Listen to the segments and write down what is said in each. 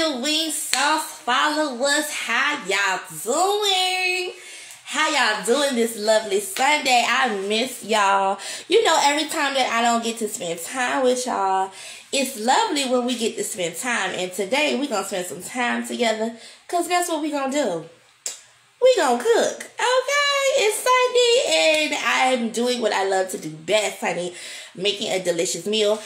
Angel Wing Sauce followers. How y'all doing? How y'all doing this lovely Sunday? I miss y'all. You know, every time that I don't get to spend time with y'all, it's lovely when we get to spend time. And today we're to spend some time together. Because guess what we're going to do? we gonna cook. Okay, it's Sunday and I'm doing what I love to do best, honey, making a delicious meal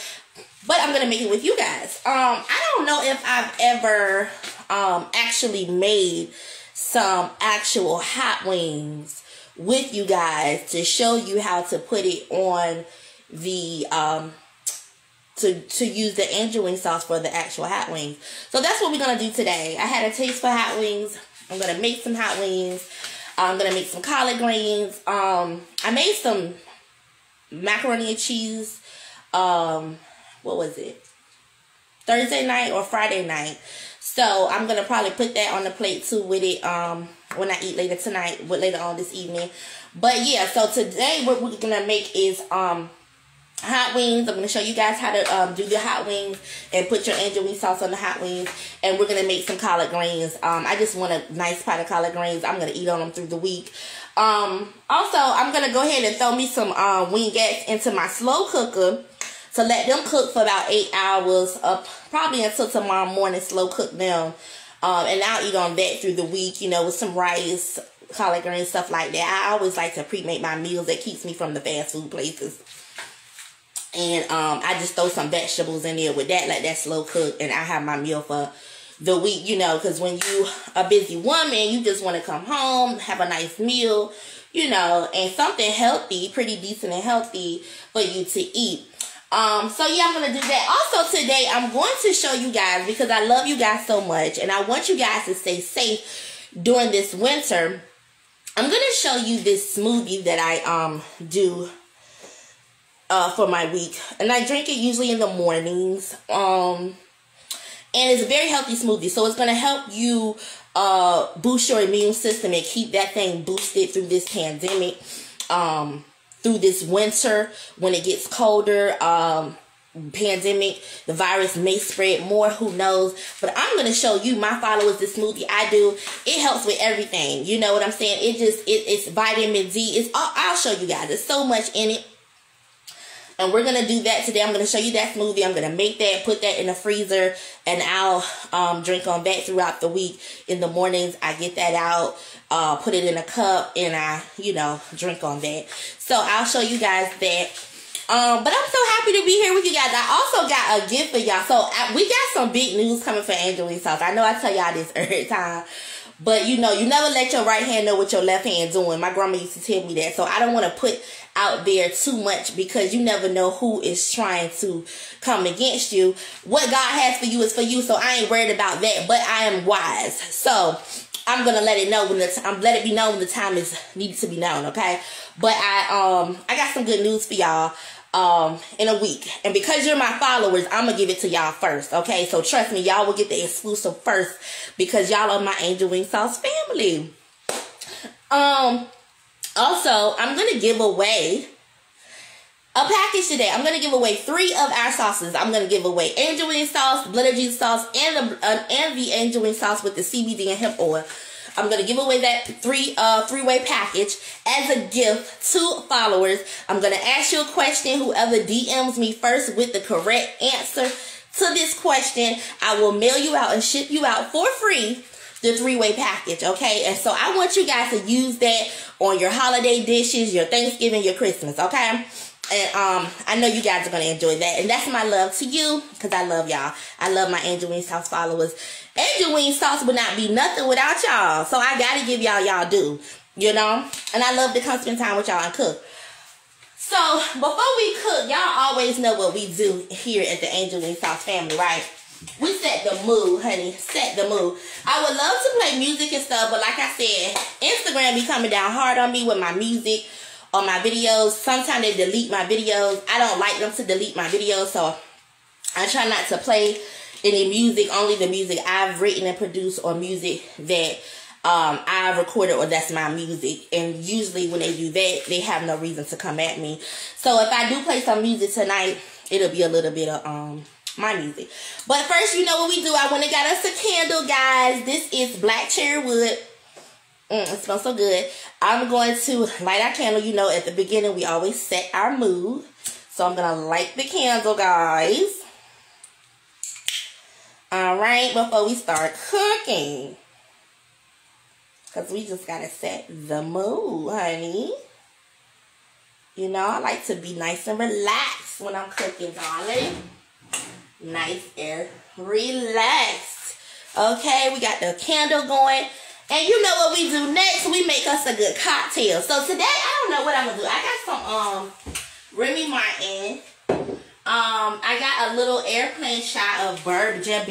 but I'm gonna make it with you guys. Um, I don't know if I've ever um actually made some actual hot wings with you guys to show you how to put it on the um to to use the angel wing sauce for the actual hot wings. So that's what we're gonna do today. I had a taste for hot wings. I'm gonna make some hot wings. I'm gonna make some collard greens. Um, I made some macaroni and cheese. Um, what was it? Thursday night or Friday night. So I'm gonna probably put that on the plate too with it um when I eat later tonight, but later on this evening. But yeah, so today what we're gonna make is um hot wings. I'm gonna show you guys how to um, do the hot wings and put your angel wing sauce on the hot wings. And we're gonna make some collard greens. Um, I just want a nice pot of collard greens. I'm gonna eat on them through the week. Um, also, I'm gonna go ahead and throw me some uh, wingettes into my slow cooker to let them cook for about eight hours, up probably until tomorrow morning. Slow cook them, um, and I'll eat on that through the week. You know, with some rice, collard greens, stuff like that. I always like to pre-make my meals. That keeps me from the fast food places. And um, I just throw some vegetables in there with that, like that slow cook, and I have my meal for the week, you know, because when you a busy woman, you just want to come home, have a nice meal, you know, and something healthy, pretty decent and healthy for you to eat. Um, so yeah, I'm gonna do that. Also today, I'm going to show you guys because I love you guys so much, and I want you guys to stay safe during this winter. I'm gonna show you this smoothie that I um do uh, for my week, and I drink it usually in the mornings. Um, and it's a very healthy smoothie, so it's gonna help you uh boost your immune system and keep that thing boosted through this pandemic. Um through this winter when it gets colder. Um, pandemic, the virus may spread more, who knows? But I'm to show you, my followers, the smoothie I do. It helps with everything. You know what I'm saying? It just, it, it's vitamin D. It's, I'll, I'll show you guys. There's so much in it. And we're going to do that today. I'm going to show you that smoothie. I'm going to make that, put that in the freezer, and I'll um, drink on that throughout the week. In the mornings, I get that out, uh, put it in a cup, and I, you know, drink on that. So I'll show you guys that. Um, but I'm so happy to be here with you guys. I also got a gift for y'all. So I, we got some big news coming for Angel Sauce. I know I tell y'all this every time. But you know, you never let your right hand know what your left hand doing. My grandma used to tell me that. So I don't want to put out there too much because you never know who is trying to come against you. What God has for you is for you, so I ain't worried about that. But I am wise, so I'm gonna let it know when the t- I'm let it be known when the time is needed to be known. Okay, but I um I got some good news for y'all um in a week and because you're my followers i'm gonna give it to y'all first okay so trust me y'all will get the exclusive first because y'all are my angel wing sauce family um also, I'm going to give away a package today. I'm going to give away three of our sauces. I'm going to give away angel wing sauce, of Jesus sauce, and the, uh, and the angel wing sauce with the CBD and hemp oil. I'm gonna give away that three uh three way package as a gift to followers. I'm gonna ask you a question. Whoever DMs me first with the correct answer to this question, I will mail you out and ship you out for free the three way package. Okay, and so I want you guys to use that on your holiday dishes, your Thanksgiving, your Christmas, okay? And um, I know you guys are gonna enjoy that. And that's my love to you, because I love y'all. I love my Angel Wing Sauce followers. Angel Wing Sauce would not be nothing without y'all. So I gotta give y'all y'all do. You know? And I love to come spend time with y'all and cook. So before we cook, y'all always know what we do here at the Angel Wing Sauce family, right? We set the mood, honey. Set the mood. I would love to play music and stuff, but like I said, Instagram be coming down hard on me with my music or my videos. Sometimes they delete my videos. I don't like them to delete my videos, so I try not to play any music, only the music I've written and produced or music that um, I recorded or that's my music. And usually when they do that, they have no reason to come at me. So if I do play some music tonight, it'll be a little bit of um my music. But first, you know what we do. I went and got us a candle, guys. This is black cherry wood. Mm, it smells so good. I'm going to light our candle. You know, at the beginning, we always set our mood. So I'm going to light the candle, guys. All right, before we start cooking. Because we just got to set the mood, honey. You know, I like to be nice and relaxed when I'm cooking, darling. Nice and relaxed. Okay, we got the candle going. And you know what we do next? We make us a good cocktail. So today, I don't know what I'm going to do. I got some um Remy Martin. Um, I got a little airplane shot of Burb Jim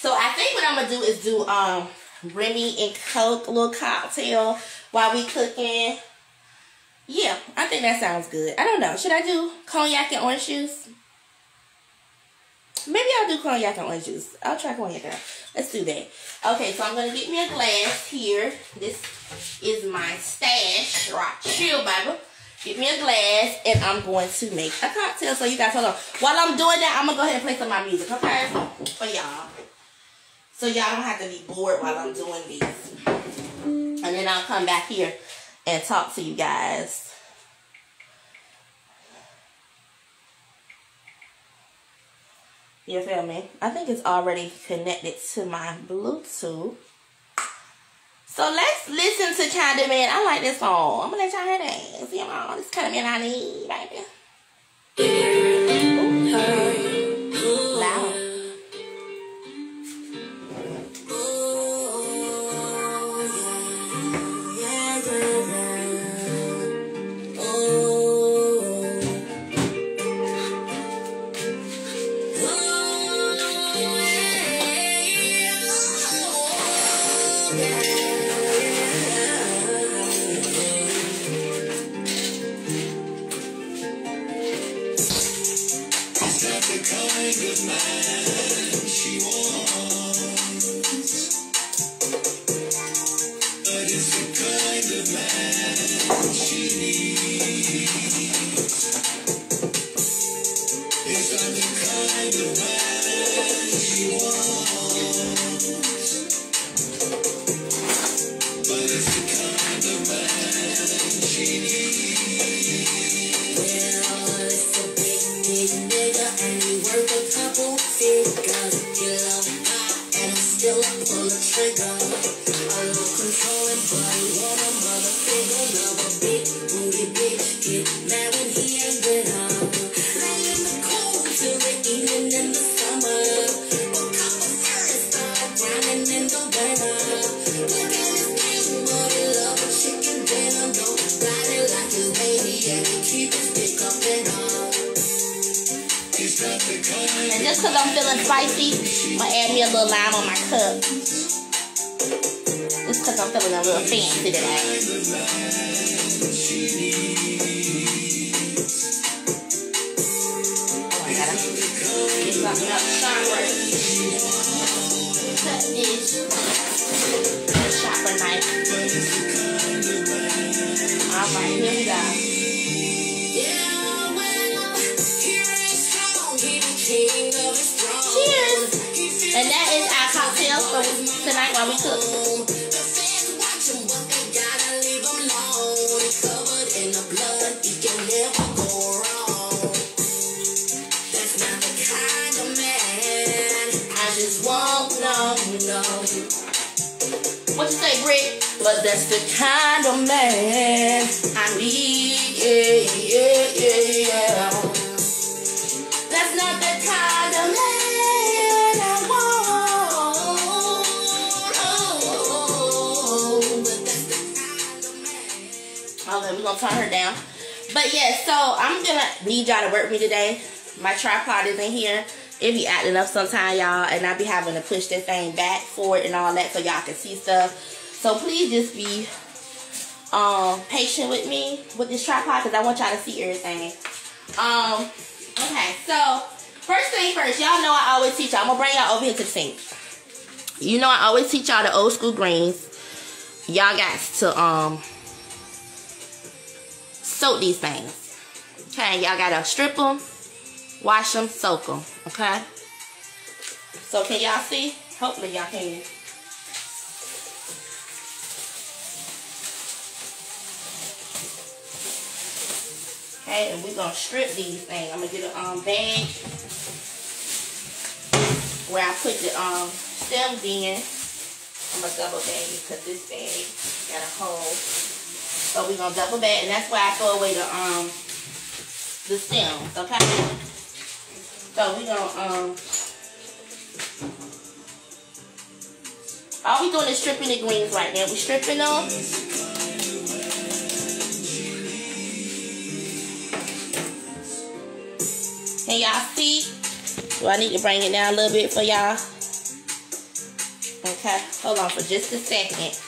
So I think what I'm going to do is do um Remy and Coke little cocktail while we cooking. Yeah, I think that sounds good. I don't know. Should I do cognac and orange juice? Maybe I'll do cognac and orange juice. I'll try cognac. Let's do that. Okay, so I'm going to get me a glass here. This is my stash. Right, chill, baby. Get me a glass, and I'm going to make a cocktail. So you guys hold on. While I'm doing that, I'm going to go ahead and play some of my music, okay? For y'all. So y'all don't have to be bored while I'm doing this. And then I'll come back here and talk to you guys. You feel me? I think it's already connected to my Bluetooth. So let's listen to Kinda Man. I like this song. I'm gonna let y'all hear that. See, y'all, this Kinda Man I need, baby. Chopper knife. But that's the kind of man I need. Yeah, yeah, yeah, yeah. That's not the kind of man. we're gonna turn her down. But yeah, so I'm gonna need y'all to work me today. My tripod is in here. It be acting up sometime, y'all, and I be having to push this thing back forward and all that so y'all can see stuff. So please just be um patient with me with this tripod because I want y'all to see everything. Um, okay, so first thing first, y'all know I always teach y'all. I'm gonna bring y'all over here to the sink. You know I always teach y'all the old school greens. Y'all got to um soak these things. Okay, y'all gotta strip them, wash them, soak them. Okay, So can y'all see? Hopefully y'all can. Okay, and we're gonna strip these things. I'm gonna get a um, bag where I put the um, stems in. I'm gonna double bag it because this bag got a hole. So we're gonna double bag, and that's why I throw away the um the stems, okay? So we're gonna um all we doing is stripping the greens right now. We're stripping them. Can y'all see? Do I need to bring it down a little bit for y'all? Okay, hold on for just a second.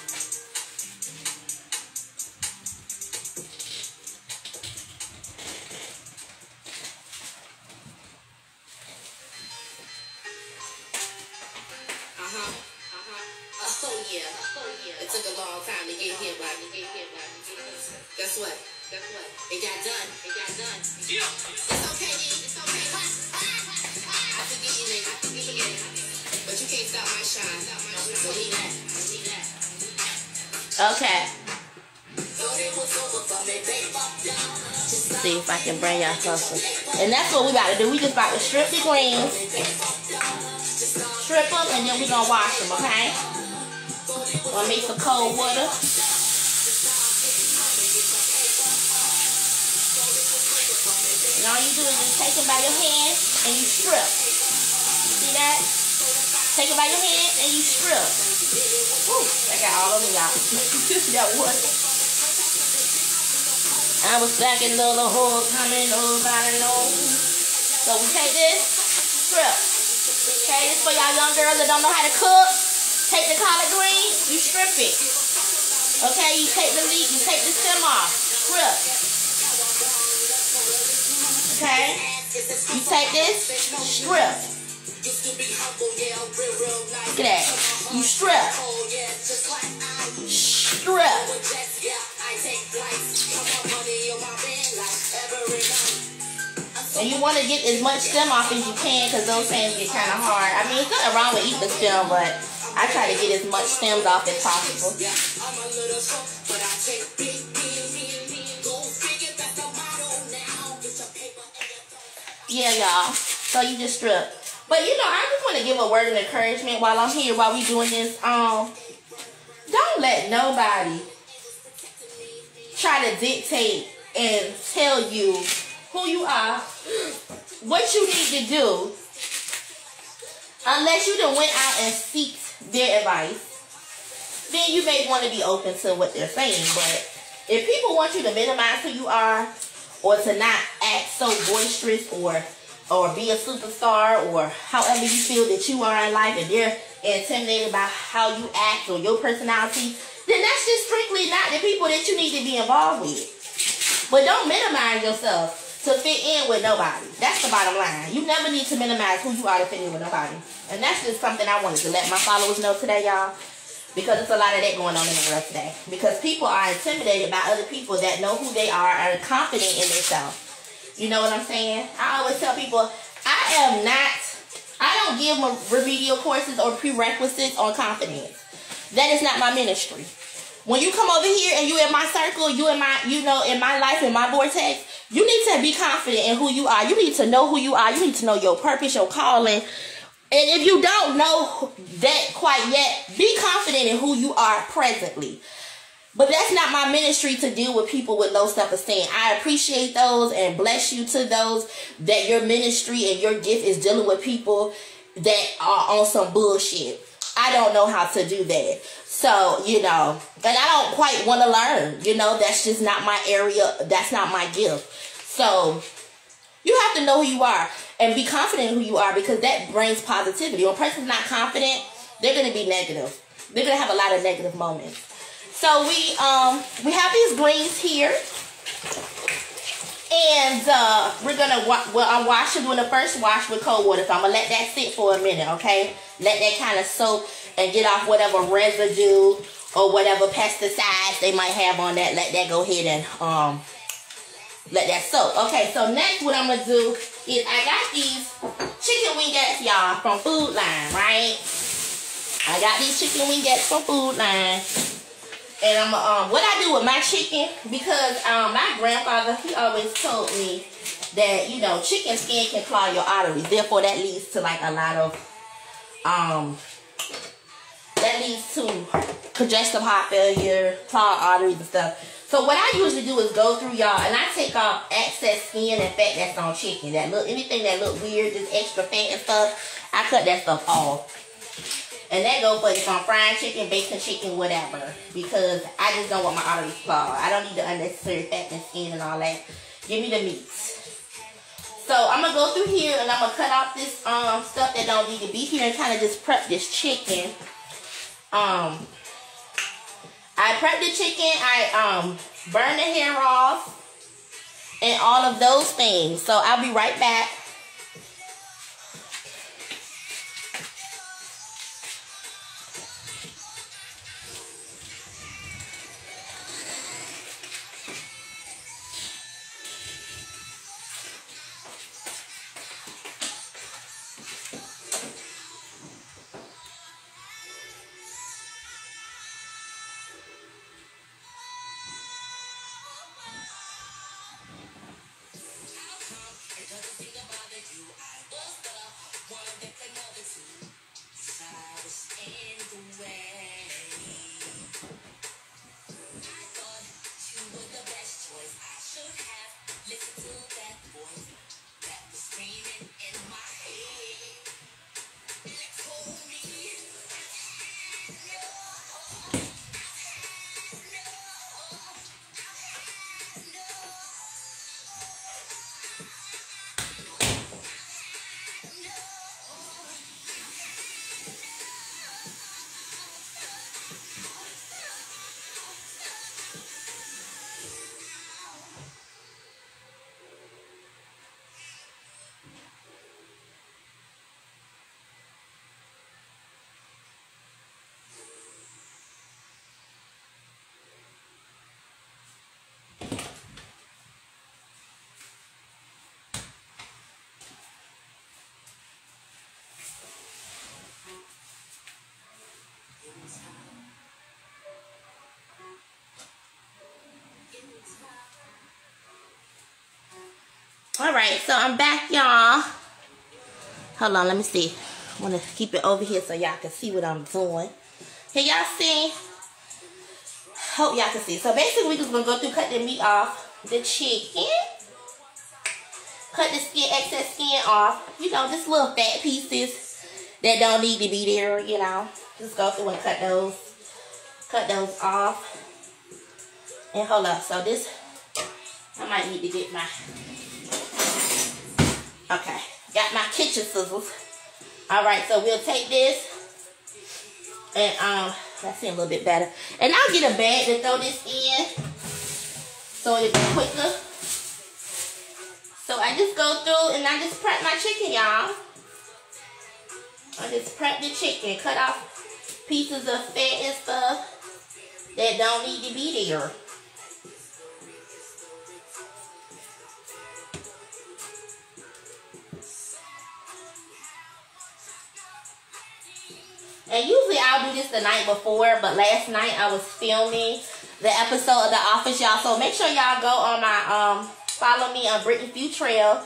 Okay. See if I can bring y'all something. And that's what we about to do. We just about to strip the greens. Strip them and then we gonna wash them, okay? Gonna make some cold water. And all you do is just take them by your hand and you strip. See that? Take it by your hand and you strip. Woo, I got all of y'all. that wood. I was back in the hole coming, nobody knows. So we take this, strip. Okay, this for y'all young girls that don't know how to cook. Take the collard green, you strip it. Okay, you take the leaf, you take the stem off, strip. Okay, you take this, strip. Look at that. You strip. Strip. And you want to get as much stem off as you can because those things get kind of hard. I mean, it's nothing wrong with eating the stem, but I try to get as much stems off as possible. Yeah, y'all. So you just strip. But you know, I just want to give a word of encouragement while I'm here, while we doing this. Um, don't let nobody try to dictate and tell you who you are, what you need to do, unless you done went out and seek their advice. Then you may want to be open to what they're saying. But if people want you to minimize who you are, or to not act so boisterous, or or be a superstar, or however you feel that you are in life, and they're intimidated by how you act or your personality, then that's just strictly not the people that you need to be involved with. But don't minimize yourself to fit in with nobody. That's the bottom line. You never need to minimize who you are to fit in with nobody. And that's just something I wanted to let my followers know today, y'all. Because there's a lot of that going on in the world today. Because people are intimidated by other people that know who they are and are confident in themselves. You know what I'm saying? I always tell people, I am not, I don't give remedial courses or prerequisites on confidence. That is not my ministry. When you come over here and you in my circle, you in my, you know, in my life, in my vortex, you need to be confident in who you are. You need to know who you are. You need to know your purpose, your calling. And if you don't know that quite yet, be confident in who you are presently. But that's not my ministry to deal with people with low self esteem. I appreciate those and bless you to those that your ministry and your gift is dealing with people that are on some bullshit. I don't know how to do that. So, you know, and I don't quite want to learn. You know, that's just not my area. That's not my gift. So, you have to know who you are and be confident in who you are because that brings positivity. When a person's not confident, they're going to be negative. They're going to have a lot of negative moments. So we um we have these greens here. And uh, we're gonna wa- well, I'm washing doing the first wash with cold water, so I'm gonna let that sit for a minute, okay? Let that kind of soak and get off whatever residue or whatever pesticides they might have on that. Let that go ahead and um let that soak. Okay, so next what I'm gonna do is I got these chicken wingettes, y'all, from Food Lion, right? I got these chicken wingettes from Food Lion. And I'm um what I do with my chicken because um my grandfather he always told me that you know chicken skin can clog your arteries. Therefore that leads to like a lot of um that leads to congestive heart failure, clogged arteries and stuff. So what I usually do is go through y'all and I take off excess skin and fat that's on chicken. That look anything that look weird, just extra fat and stuff, I cut that stuff off. And that go for if I'm frying chicken, bacon chicken, whatever. Because I just don't want my arteries clogged. I don't need the unnecessary fat and skin and all that. Give me the meat. So I'm gonna go through here and I'm gonna cut off this um stuff that don't need to be here and kind of just prep this chicken. Um I prep the chicken, I um burn the hair off, and all of those things. So I'll be right back. Right, so I'm back, y'all. Hold on, let me see. I want to keep it over here so y'all can see what I'm doing. Can y'all see? Hope y'all can see. So basically, we're just going to go through, cut the meat off the chicken. Cut the skin, excess skin off. You know, just little fat pieces that don't need to be there, you know. Just go through and cut those. Cut those off. And hold up. So this, I might need to get my Okay, got my kitchen scissors. All right, so we'll take this and um, that's a little bit better. And I'll get a bag to throw this in so it'll be quicker. So I just go through and I just prep my chicken, y'all. I just prep the chicken, cut off pieces of fat and stuff that don't need to be there. And usually I'll do this the night before, but last night I was filming the episode of The Office, y'all. So make sure y'all go on my, um, follow me on Brittany Trail,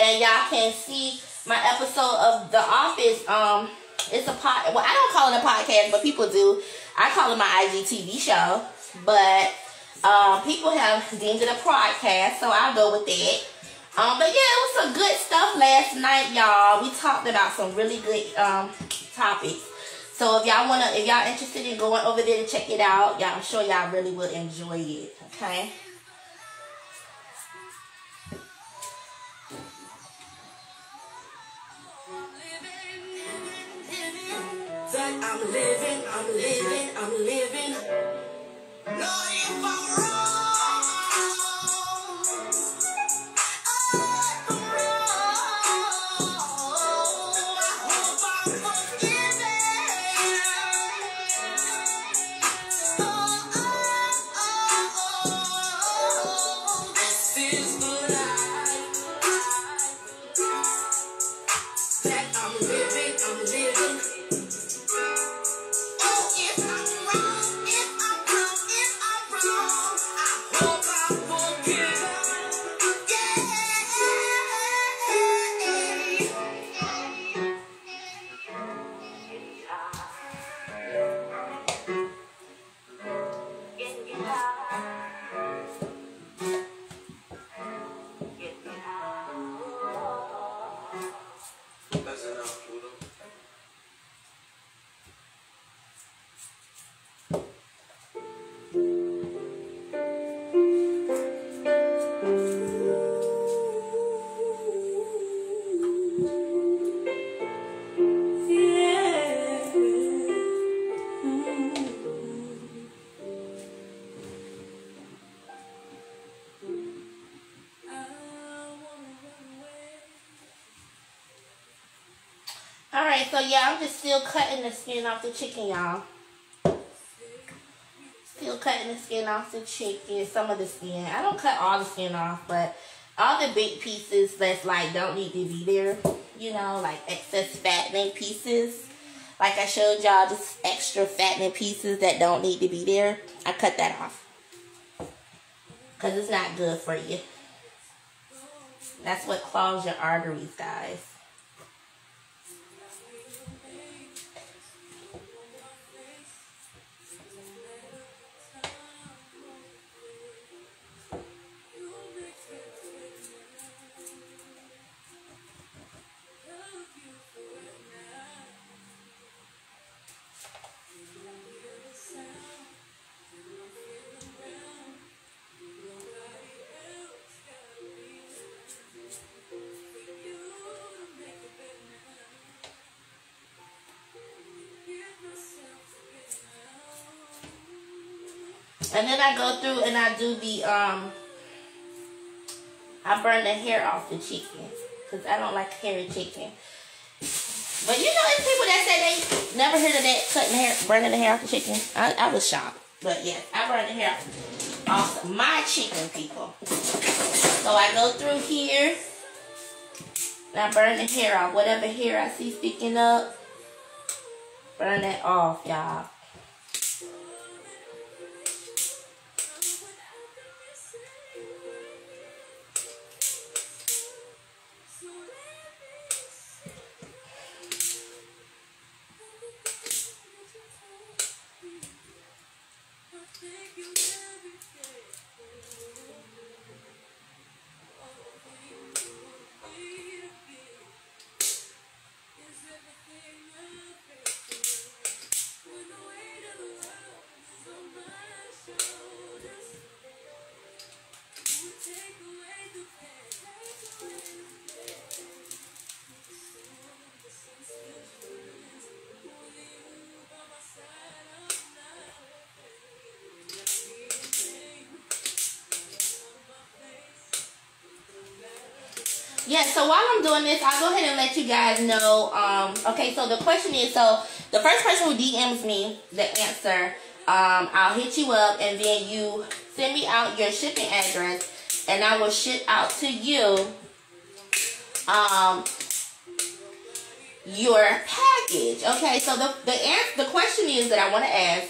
and y'all can see my episode of The Office. Um, it's a pod, well, I don't call it a podcast, but people do. I call it my IGTV show, but um, people have deemed it a podcast, so I'll go with that. Um, but yeah, it was some good stuff last night, y'all. We talked about some really good um, topics. So if y'all wanna, if y'all interested in going over there to check it out, y'all, I'm sure y'all really will enjoy it. Okay. I'm living, I'm living, I'm living. I'm real. Still cutting the skin off the chicken, y'all. Still cutting the skin off the chicken, some of the skin. I don't cut all the skin off, but all the big pieces that's like don't need to be there, you know, like excess fattening pieces. Like I showed y'all, just extra fattening pieces that don't need to be there. I cut that off. Because it's not good for you. That's what clogs your arteries, guys. And then I go through and I do the, um, I burn the hair off the chicken. Because I don't like hairy chicken. But you know, there's people that say they never heard of that cutting hair, burning the hair off the chicken. I, I was shocked. But yeah, I burn the hair off my chicken, people. So I go through here. And I burn the hair off. Whatever hair I see sticking up, burn that off, y'all. Yeah, so while I'm doing this, I'll go ahead and let you guys know. Um, okay, so the question is, so the first person who DMs me the answer, um, I'll hit you up and then you send me out your shipping address and I will ship out to you um, your package. Okay, so the the answer, the question is that I want to ask,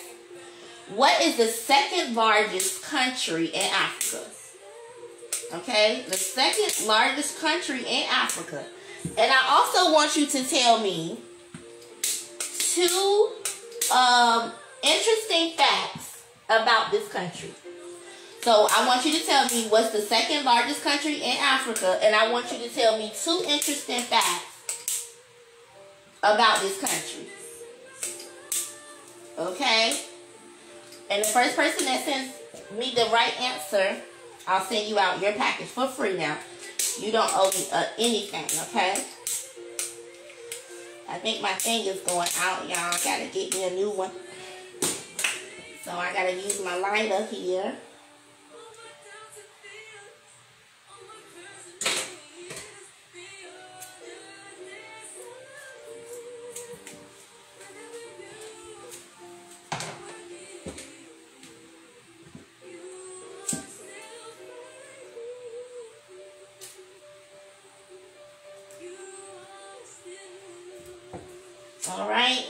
what is the second largest country in Africa? Okay, the second largest country in Africa. And I also want you to tell me two um, interesting facts about this country. So I want you to tell me what's the second largest country in Africa, and I want you to tell me two interesting facts about this country. Okay? And the first person that sends me the right answer I'll send you out your package for free now. You don't owe me uh, anything, okay? I think my thing is going out, y'all. Gotta get me a new one. So I gotta use my lighter here.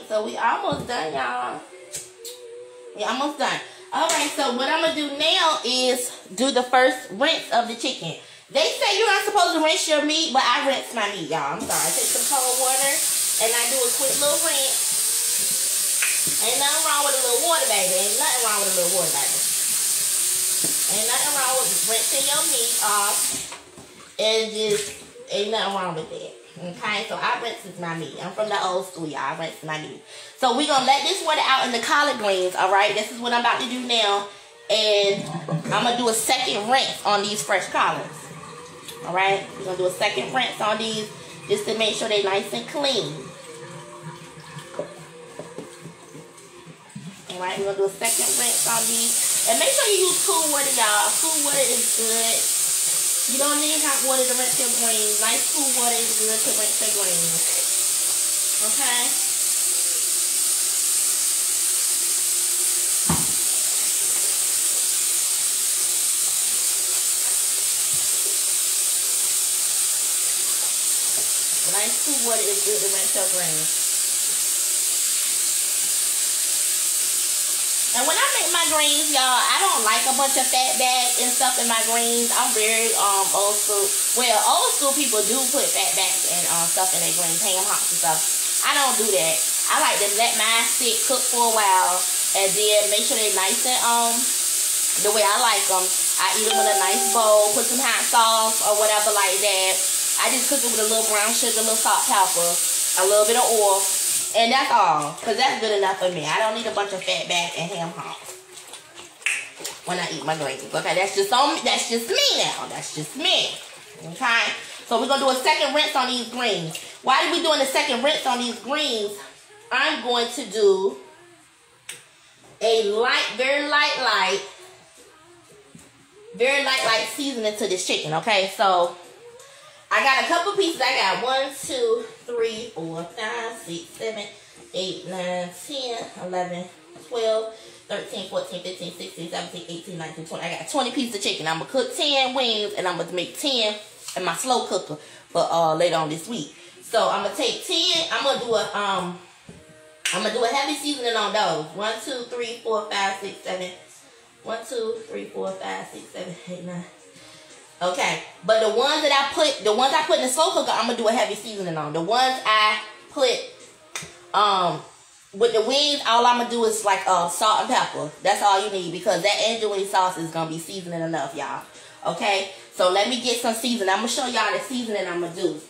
So we almost done, y'all. We almost done. Alright, so what I'm going to do now is do the first rinse of the chicken. They say you're not supposed to rinse your meat, but I rinse my meat, y'all. I'm sorry. I take some cold water and I do a quick little rinse. Ain't nothing wrong with a little water, baby. Ain't nothing wrong with a little water, baby. Ain't nothing wrong with rinsing your meat off. And just, ain't nothing wrong with that. Okay, so I rinse my meat. I'm from the old school, y'all. I rinse my meat. So we're going to let this water out in the collard greens, all right? This is what I'm about to do now. And I'm going to do a second rinse on these fresh collards. All right? We're going to do a second rinse on these just to make sure they're nice and clean. All right, we're going to do a second rinse on these. And make sure you use cool water, y'all. Cool water is good. You don't need hot water to rinse your greens. Nice cool water is good to rinse your greens. Okay. Nice cool water is good to rinse your greens. And when I make my greens, y'all, I don't like a bunch of fat bags and stuff in my greens. I'm very um old school. Well, old school people do put fat bags and um stuff in their greens, ham hocks and stuff. I don't do that. I like to let mine sit, cook for a while, and then make sure they're nice and um the way I like them. I eat them in a nice bowl, put some hot sauce or whatever like that I just cook it with a little brown sugar, a little salt, pepper, a little bit of oil, and that's all. Because that's good enough for me. I don't need a bunch of fat back and ham hocks when I eat my greens. Okay, that's just on me. That's just me now. That's just me. Okay? So we're going to do a second rinse on these greens. Why are we doing a second rinse on these greens? I'm going to do a light, very light, light, very light, light seasoning to this chicken. Okay, so I got a couple pieces. I got one, two, three, four, five, six, seven, eight, nine, ten, eleven, twelve, thirteen, fourteen, fifteen, sixteen, seventeen, eighteen, nineteen, twenty. I got 20 pieces of chicken. I'm going to cook 10 wings and I'm going to make 10 in my slow cooker for uh, later on this week. So I'm going to take 10. I'm going to do a, um, I'm to do a heavy seasoning on those. One, two, three, four, five, six, seven. One, two, three, four, five, six, seven, eight, nine. Okay, but the ones that I put, the ones I put in the slow cooker, I'm gonna do a heavy seasoning on. The ones I put, um, with the wings, all I'm gonna do is like uh, salt and pepper. That's all you need because that angel wing sauce is gonna be seasoning enough, y'all. Okay, so let me get some seasoning. I'm gonna show y'all the seasoning I'm gonna do.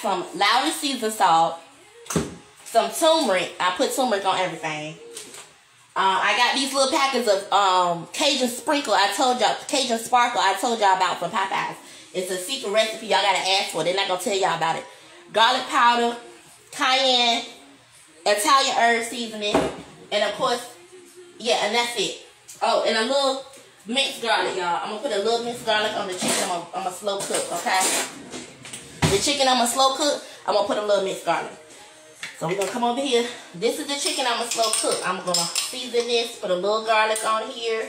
Some Lawry season salt, some turmeric. I put turmeric on everything. Uh, I got these little packets of um, Cajun sprinkle. I told y'all Cajun sparkle. I told y'all about from Popeyes. It's a secret recipe. Y'all gotta ask for. They're not gonna tell y'all about it. Garlic powder, cayenne, Italian herb seasoning, and of course, yeah, and that's it. Oh, and a little minced garlic, y'all. I'm gonna put a little minced garlic on the chicken. I'm I'm gonna slow cook, okay? The chicken I'm gonna slow cook. I'm gonna put a little minced garlic. So we're gonna come over here. This is the chicken I'm gonna slow cook. I'm gonna season this, put a little garlic on here.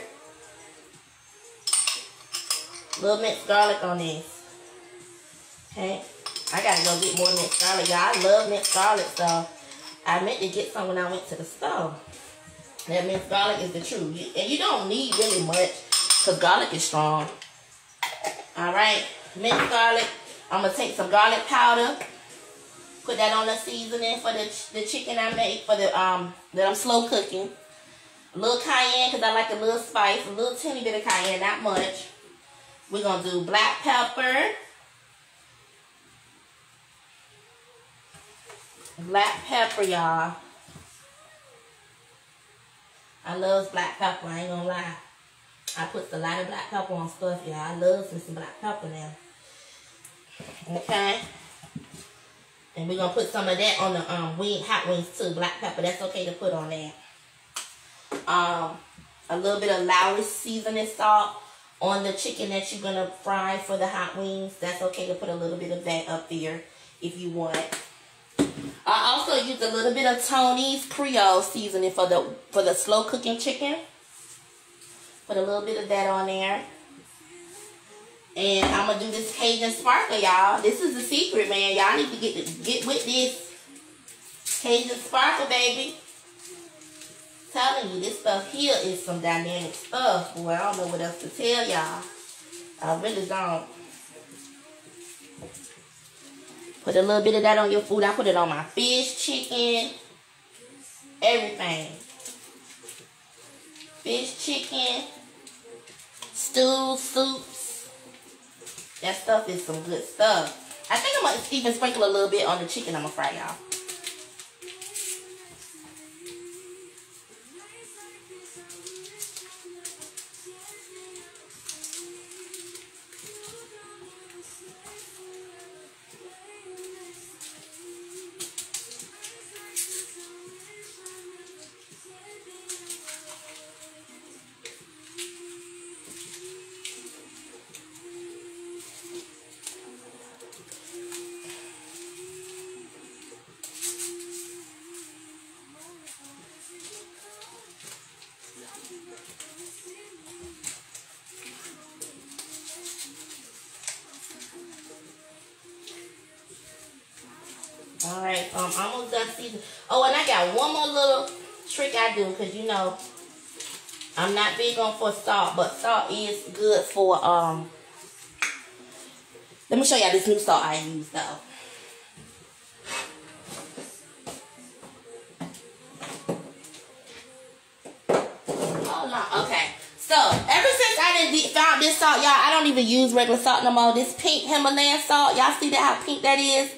Little minced garlic on this. Okay. I gotta go get more minced garlic, y'all. I love minced garlic, so I meant to get some when I went to the store. That minced garlic is the truth. And you don't need really much. Because garlic is strong. Alright. Minced garlic. I'm going to take some garlic powder. Put that on the seasoning for the, the chicken I made. For the, um, that I'm slow cooking. A little cayenne because I like a little spice. A little teeny bit of cayenne. Not much. We're going to do black pepper. Black pepper, y'all. I love black pepper. I ain't gonna lie. I put a lot of black pepper on stuff, y'all. I love some black pepper now. Okay. And we're gonna put some of that on the um wing hot wings too. Black pepper. That's okay to put on there. Um, a little bit of Lawry seasoning salt on the chicken that you're gonna fry for the hot wings. That's okay to put a little bit of that up there if you want. I also use a little bit of Tony's Creole seasoning for the for the slow cooking chicken. Put a little bit of that on there. And I'm gonna do this Cajun sparkle, y'all. This is the secret, man. Y'all need to get to, get with this Cajun sparkle, baby. telling you, this stuff here is some dynamic stuff. Boy, I don't know what else to tell y'all. I really don't. Put a little bit of that on your food. I put it on my fish, chicken, everything. Fish, chicken, stew, soups. That stuff is some good stuff. I think I'm going to even sprinkle a little bit on the chicken I'm going to fry, y'all. Um, almost done seasoning. Oh, and I got one more little trick I do because you know I'm not big on for salt, but salt is good for um. Let me show y'all this new salt I use though. Okay. So, ever since I found this salt, y'all, I don't even use regular salt no more. This pink Himalayan salt, y'all see that how pink that is?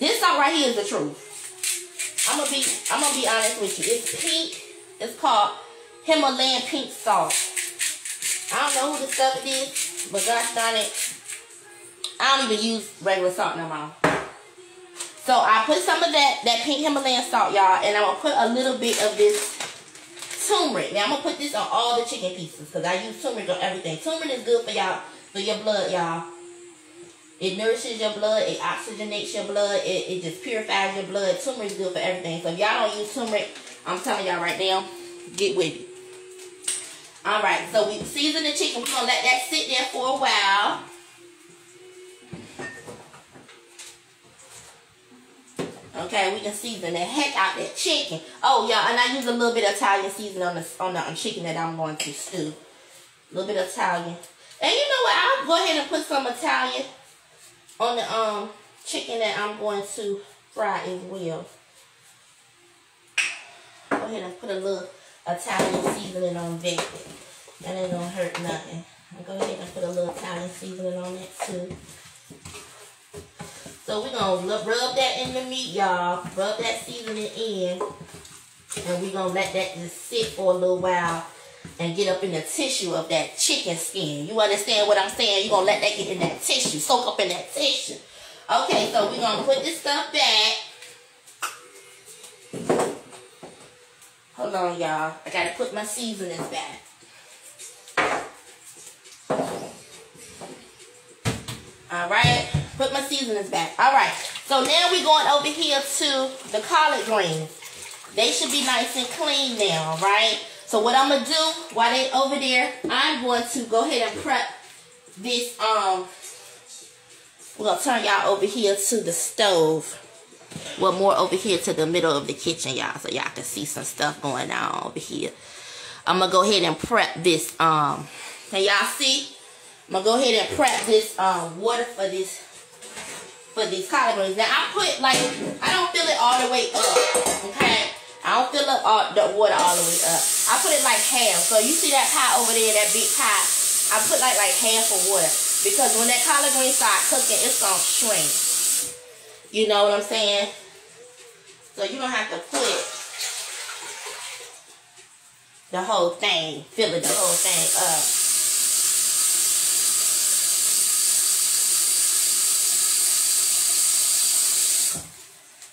This salt right here is the truth. I'm gonna be I'm gonna be honest with you. It's pink. It's called Himalayan pink salt. I don't know who the stuff it is, but gosh darn it, I don't even use regular salt no more. So I put some of that that pink Himalayan salt, y'all, and I'm gonna put a little bit of this turmeric. Now I'm gonna put this on all the chicken pieces because I use turmeric on everything. Turmeric is good for y'all, for your blood, y'all. It nourishes your blood, it oxygenates your blood, it, it just purifies your blood. Turmeric is good for everything. So if y'all don't use turmeric, I'm telling y'all right now, get with it. Alright, so we season the chicken. We're gonna let that sit there for a while. Okay, we can season the heck out that chicken. Oh yeah, and I use a little bit of Italian seasoning on the on the um, chicken that I'm going to stew. A little bit of Italian. And you know what? I'll go ahead and put some Italian on the um chicken that I'm going to fry as well. Go ahead and put a little Italian seasoning on that. That ain't gonna hurt nothing. I'll go ahead and put a little Italian seasoning on it too. So we're to rub that in the meat, y'all. Rub that seasoning in. And we're to let that just sit for a little while and get up in the tissue of that chicken skin. You understand what I'm saying? You're going to let that get in that tissue. Soak up in that tissue. Okay, so we're going to put this stuff back. Hold on, y'all. I got to put my seasonings back. All right. Put my seasonings back. All right. So now we're going over here to the collard greens. They should be nice and clean now, right? So what I'm going to do while they over there, I'm going to go ahead and prep this, um, we're going to turn y'all over here to the stove. Well, more over here to the middle of the kitchen, y'all, so y'all can see some stuff going on over here. I'm going to go ahead and prep this, um, can y'all see? I'm gonna go ahead and prep this um, water for this for these collard greens. Now I put like I don't fill it all the way up, okay? I don't fill up all the water all the way up. I put it like half. So you see that pot over there, that big pot? I put like like half of water because when that collard green start cooking, it's gonna shrink. You know what I'm saying? So you don't have to put the whole thing, fill it the whole thing up.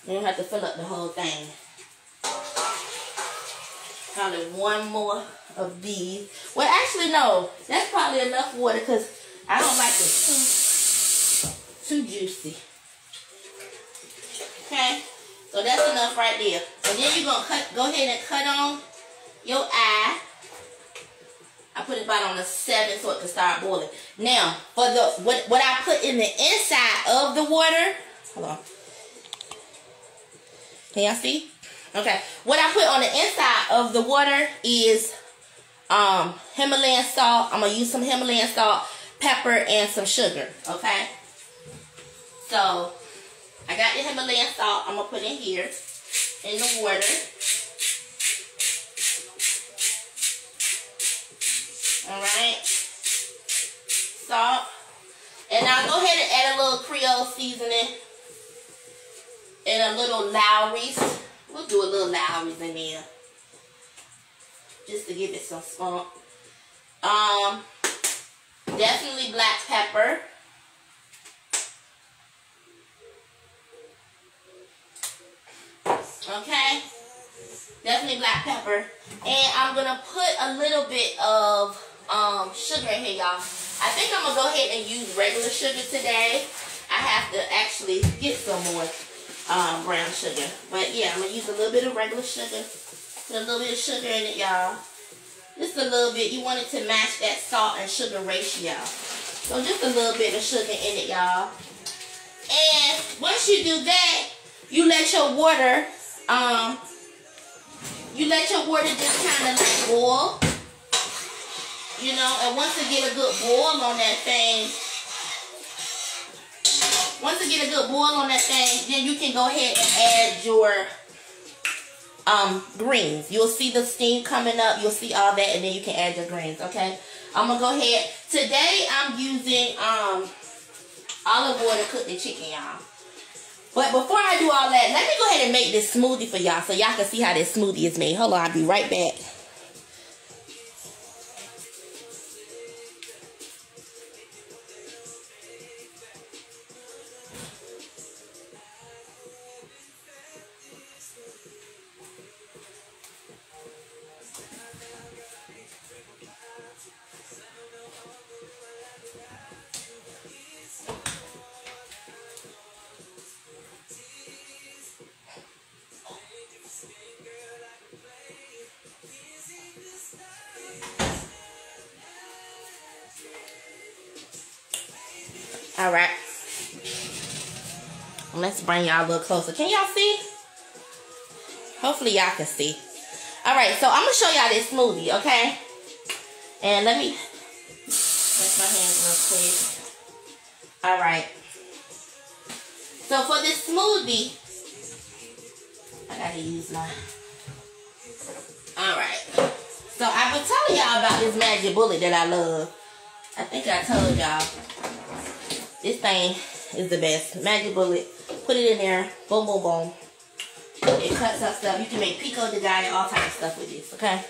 You don't have to fill up the whole thing. Probably one more of these. Well, actually, no. That's probably enough water because I don't like it too, too juicy. Okay? So that's enough right there. And then you're going to cut. go ahead and cut on your eye. I put it about on a 7 so it can start boiling. Now, for the what, what I put in the inside of the water, hold on. Can y'all see? Okay. What I put on the inside of the water is um, Himalayan salt. I'm going to use some Himalayan salt, pepper, and some sugar. Okay. So, I got the Himalayan salt. I'm going to put in here in the water. Alright. Salt. And I'll go ahead and add a little Creole seasoning and a little Lawry's. We'll do a little Lawry's in there. Just to give it some spunk. Um, definitely black pepper. Okay? Definitely black pepper. And I'm going to put a little bit of um, sugar in here, y'all. I think I'm going to go ahead and use regular sugar today. I have to actually get some more um, brown sugar. But yeah, I'm going to use a little bit of regular sugar. Put a little bit of sugar in it, y'all. Just a little bit. You want it to match that salt and sugar ratio. So just a little bit of sugar in it, y'all. And once you do that, you let your water, um, you let your water just kind of like boil. You know, and once you get a good boil on that thing, once you get a good boil on that thing, then you can go ahead and add your um, greens. You'll see the steam coming up. You'll see all that, and then you can add your greens, okay? I'm going to go ahead. Today, I'm using um, olive oil to cook the chicken, y'all. But before I do all that, let me go ahead and make this smoothie for y'all so y'all can see how this smoothie is made. Hold on, I'll be right back. Bring y'all a little closer. Can y'all see? Hopefully y'all can see. All right, so I'm gonna show y'all this smoothie, okay? And let me wash my hands real quick. All right. So for this smoothie, I gotta use my. All right. So I've been telling y'all about this magic bullet that I love. I think I told y'all. This thing is the best. Magic bullet. Put it in there. Boom, boom, boom. It cuts up stuff. You can make pico de gallo, all types of stuff with this, okay?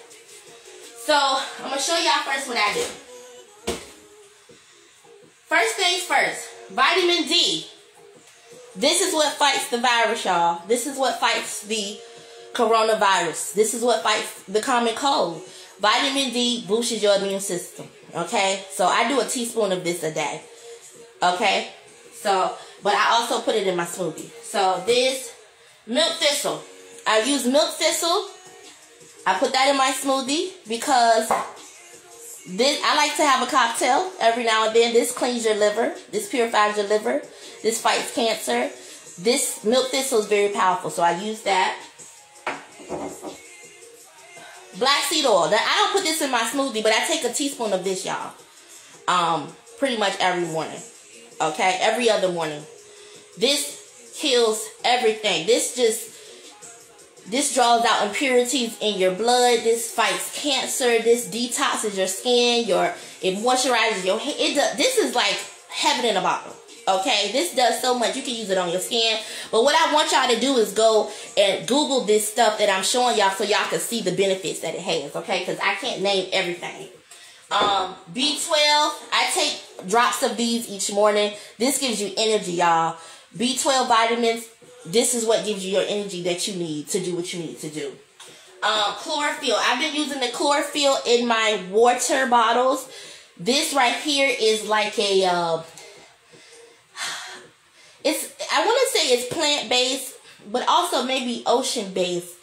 So, I'm going to show y'all first what I do. First things first. Vitamin D. This is what fights the virus, y'all. This is what fights the coronavirus. This is what fights the common cold. Vitamin D boosts your immune system. Okay? So I do a teaspoon of this a day. Okay? So, but I also put it in my smoothie. So this milk thistle. I use milk thistle. I put that in my smoothie because this I like to have a cocktail every now and then. This cleans your liver. This purifies your liver. This fights cancer. This milk thistle is very powerful, so I use that. Black seed oil. Now, I don't put this in my smoothie, but I take a teaspoon of this, y'all. Um, pretty much every morning. Okay, every other morning. This kills everything. This just this draws out impurities in your blood. This fights cancer. This detoxes your skin. Your it moisturizes your hair. It does, this is like heaven in a bottle. Okay, this does so much. You can use it on your skin. But what I want y'all to do is go and Google this stuff that I'm showing y'all so y'all can see the benefits that it has. Okay, because I can't name everything. Um, B12, I take drops of these each morning. This gives you energy, y'all. B12 vitamins, this is what gives you your energy that you need to do what you need to do. Um, chlorophyll. I've been using the chlorophyll in my water bottles. This right here is like a, uh, it's, I want to say it's plant-based, but also maybe ocean-based.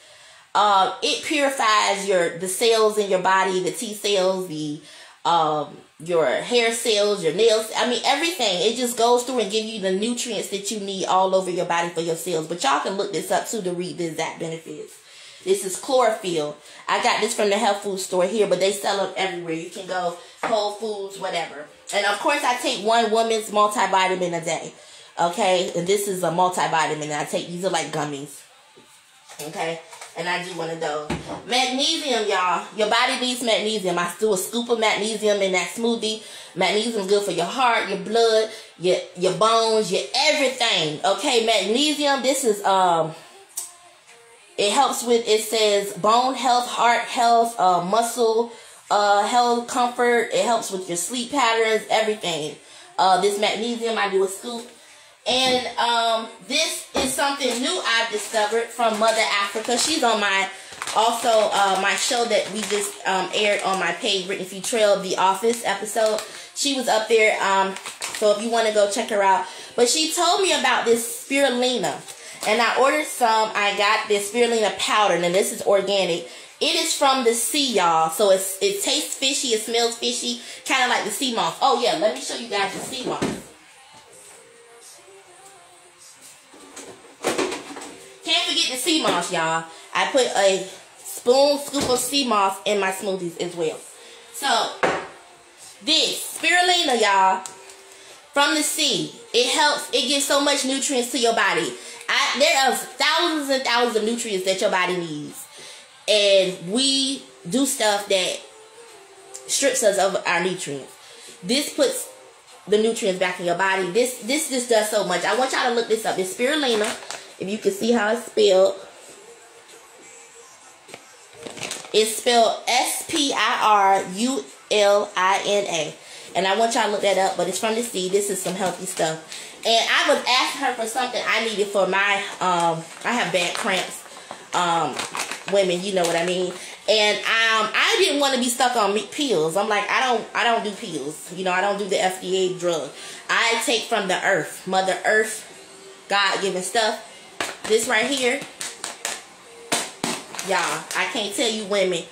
Uh, it purifies your the cells in your body, the T cells, the um, your hair cells, your nails. I mean, everything. It just goes through and give you the nutrients that you need all over your body for your cells. But y'all can look this up too to read the exact benefits. This is chlorophyll. I got this from the health food store here, but they sell them everywhere. You can go Whole Foods, whatever. And of course, I take one woman's multivitamin a day. Okay, and this is a multivitamin. I take these are like gummies. Okay, and I do one of those. Magnesium, y'all. Your body needs magnesium. I do a scoop of magnesium in that smoothie. Magnesium good for your heart, your blood, your your bones, your everything. Okay, magnesium. This is um. It helps with. It says bone health, heart health, uh, muscle, uh, health, comfort. It helps with your sleep patterns, everything. Uh, this magnesium, I do a scoop and um, this is something new I've discovered from Mother Africa. She's on my also uh, my show that we just um, aired on my page, Brittany trail The Office episode. She was up there, um, so if you want to go check her out. But she told me about this spirulina, and I ordered some. I got this spirulina powder, and this is organic. It is from the sea, y'all. So it's it tastes fishy, it smells fishy, kind of like the sea moss. Oh yeah, let me show you guys the sea moss. Can't forget the sea moss, y'all. I put a spoon scoop of sea moss in my smoothies as well. So, this spirulina, y'all, from the sea, it helps, it gives so much nutrients to your body. I, there are thousands and thousands of nutrients that your body needs. And we do stuff that strips us of our nutrients. This puts the nutrients back in your body. This this just does so much. I want y'all to look this up. It's spirulina. If you can see how it's spelled. It's spelled S-P-I-R-U-L-I-N-A. And I want y'all to look that up, but it's from the sea. This is some healthy stuff. And I was asking her for something I needed for my, um, I have bad cramps. Um, women, you know what I mean. And um, I didn't want to be stuck on pills. I'm like, I don't, I don't do pills. You know, I don't do the FDA drug. I take from the earth, Mother Earth, God-given stuff. This right here, y'all. I can't tell you women.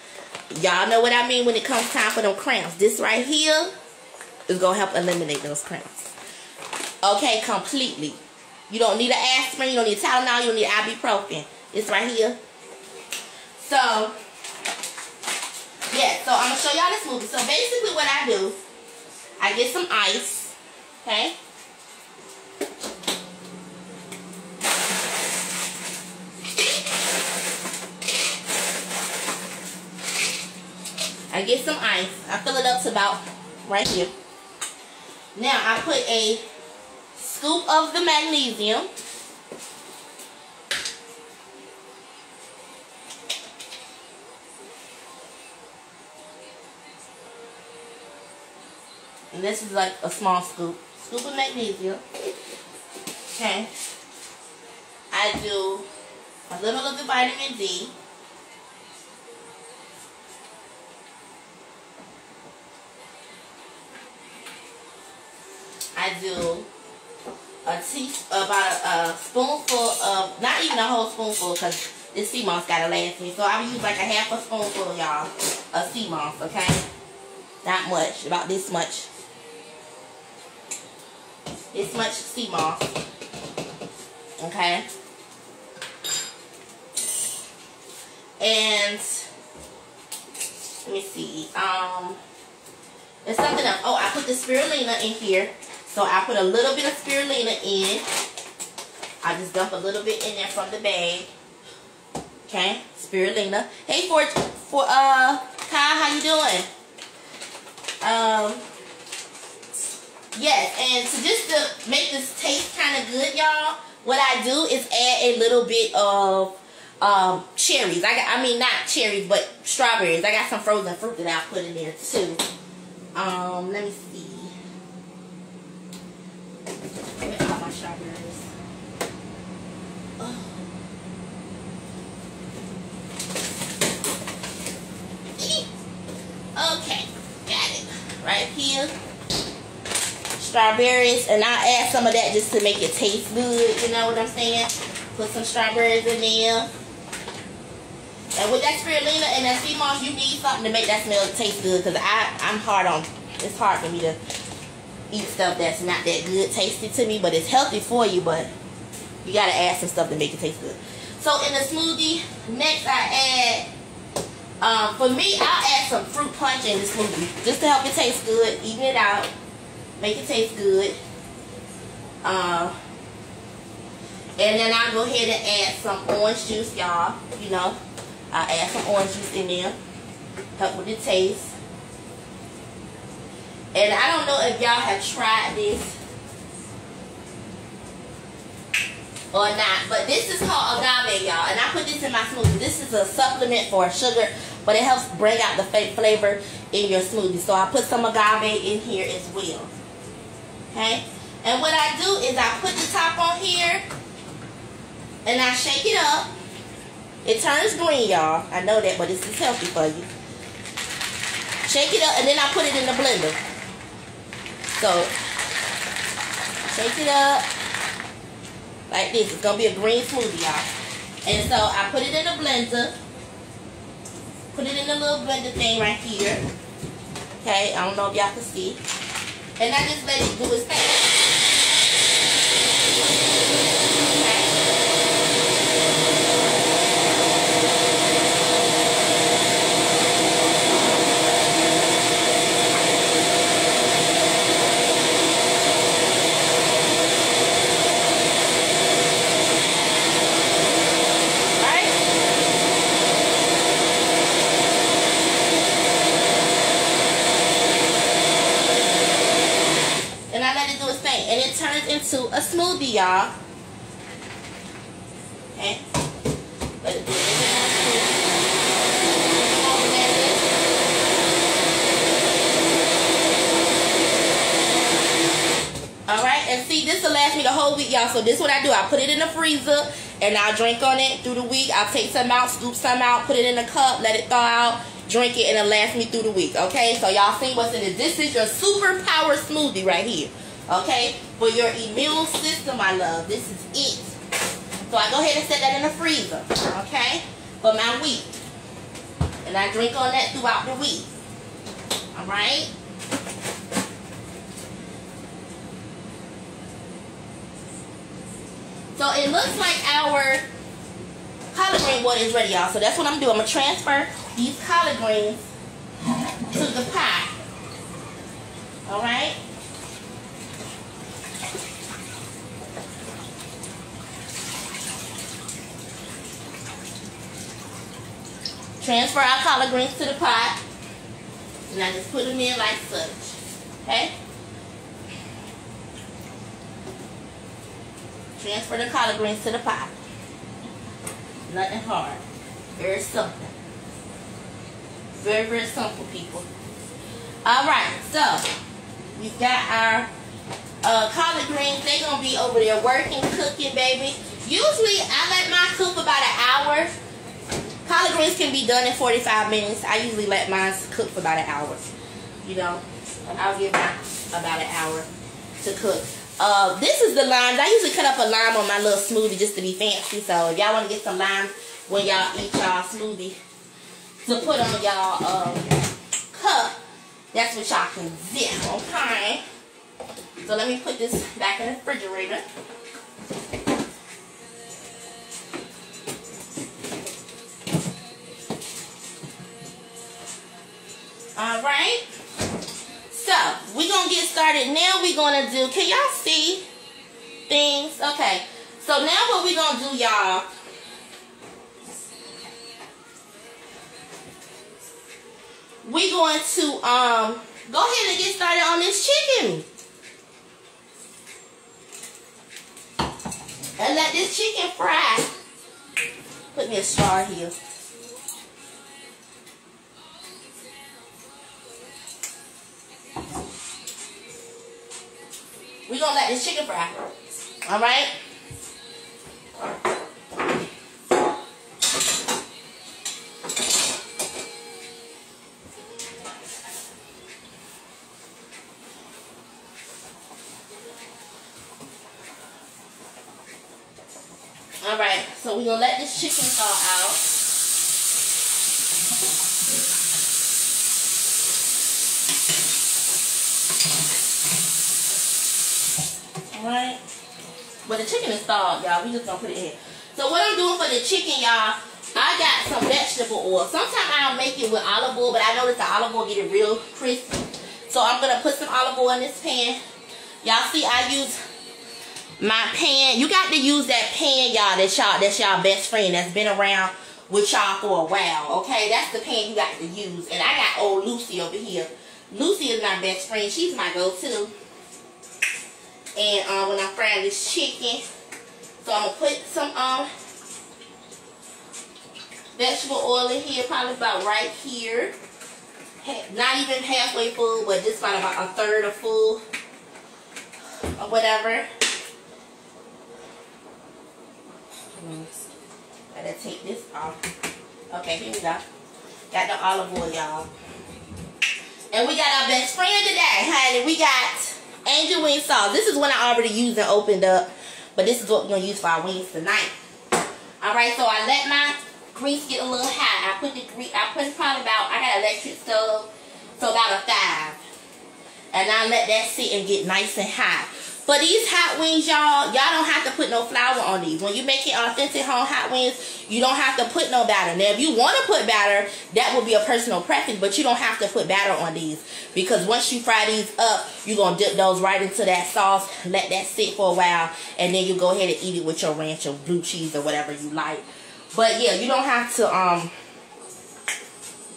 Y'all know what I mean when it comes time for them cramps. This right here is gonna help eliminate those cramps. Okay, completely. You don't need an aspirin. You don't need Tylenol. You don't need ibuprofen. It's right here. So yeah, so I'm gonna show y'all this movie. So basically what I do, I get some ice, okay? I get some ice. I fill it up to about right here. Now I put a scoop of the magnesium. And this is like a small scoop. Scoop of magnesium. Okay. I do a little of the vitamin D. I do a tea, about a, a, spoonful of, not even a whole spoonful because this sea moss got to last me. So I use like a half a spoonful, y'all, of sea moss, okay? Not much, about this much. This much sea moss. Okay. And let me see. Um, there's something else. Oh, I put the spirulina in here. So I put a little bit of spirulina in. I just dump a little bit in there from the bag. Okay, spirulina. Hey, for for uh, Kyle, how you doing? Um, Yes, and so just to make this taste kind of good, y'all, what I do is add a little bit of um, cherries. I got, I mean, not cherries, but strawberries. I got some frozen fruit that I put in there too. Um, let me see. Okay, got it. Right here strawberries and I'll add some of that just to make it taste good, you know what I'm saying? Put some strawberries in there. And with that spirulina and that sea moss, you need something to make that smell taste good because I'm hard on, it's hard for me to eat stuff that's not that good tasty to me, but it's healthy for you, but you got to add some stuff to make it taste good. So in the smoothie, next I add, um, for me, I'll add some fruit punch in the smoothie just to help it taste good, even it out make it taste good. Uh, and then I'll go ahead and add some orange juice, y'all. You know, I'll add some orange juice in there. Help with the taste. And I don't know if y'all have tried this or not. But this is called agave, y'all. And I put this in my smoothie. This is a supplement for sugar, but it helps bring out the flavor in your smoothie. So I put some agave in here as well. Okay? And what I do is I put the top on here and I shake it up. It turns green, y'all. I know that, but this is healthy for you. Shake it up and then I put it in the blender. So, shake it up like this. It's to be a green smoothie, y'all. And so I put it in a blender. Put it in the little blender thing right here. Okay, I don't know if y'all can see. And I just let it do its thing. Okay. Y'all. Okay. It Alright, and see, this will last me the whole week, y'all. So this is what I do. I put it in the freezer, and I drink on it through the week. I'll take some out, scoop some out, put it in a cup, let it thaw out, drink it, and it'll last me through the week, okay? So y'all see what's in it. This is your super power smoothie right here, okay? For your immune system, my love. This is it. So I go ahead and set that in the freezer, okay? For my week. And I drink on that throughout the week. Alright? So it looks like our collard green water is ready, y'all. So that's what I'm doing. I'm going to transfer these collard greens to the pot. Alright? Transfer our collard greens to the pot. And I just put them in like such. Okay? Transfer the collard greens to the pot. Nothing hard. Very simple. Very, very simple, people. Alright, so we've got our uh, collard greens. They're going to be over there working, cooking, baby. Usually, I let mine cook about an hour. Collard greens can be done in 45 minutes. I usually let mine cook for about an hour. You know, I'll give mine about an hour to cook. Uh, this is the limes. I usually cut up a lime on my little smoothie just to be fancy. So if y'all want to get some lime when y'all eat y'all smoothie to put on y'all um, cup, that's what y'all can do. Okay. So let me put this back in the refrigerator. Alright. So, we're to get started. Now we're to do, can y'all see things? Okay. So now what we're to do, y'all, we're going to um go ahead and get started on this chicken. And let this chicken fry. Put me a star here. We're going to let this chicken fry. All right? All right, so we're to let this chicken thaw out. Right, But the chicken is thawed, y'all. We just gonna put it in. So what I'm doing for the chicken, y'all, I got some vegetable oil. Sometimes I'll make it with olive oil, but I notice the olive oil get it real crispy. So I'm gonna put some olive oil in this pan. Y'all see I use my pan. You got to use that pan, y'all, that's y'all that's y'all best friend that's been around with y'all for a while. Okay, that's the pan you got to use. And I got old Lucy over here. Lucy is my best friend. She's my go-to. And uh, when I fry this chicken, so I'm going to put some um, vegetable oil in here, probably about right here. Not even halfway full, but just about, about a third of full or whatever. Gotta take this off. Okay, here we go. Got the olive oil, y'all. And we got our best friend today, honey. We got Angel wing sauce. This is one I already used and opened up. But this is what we're going to use for our wings tonight. Alright, so I let my grease get a little hot. I put the grease, I put probably about, I got electric stove, so about a five. And I let that sit and get nice and hot. For these hot wings, y'all, y'all don't have to put no flour on these. When you make it authentic home hot wings, you don't have to put no batter. Now, if you want to put batter, that would be a personal preference, but you don't have to put batter on these. Because once you fry these up, you're going to dip those right into that sauce, let that sit for a while, and then you go ahead and eat it with your ranch or blue cheese or whatever you like. But yeah, you don't have to um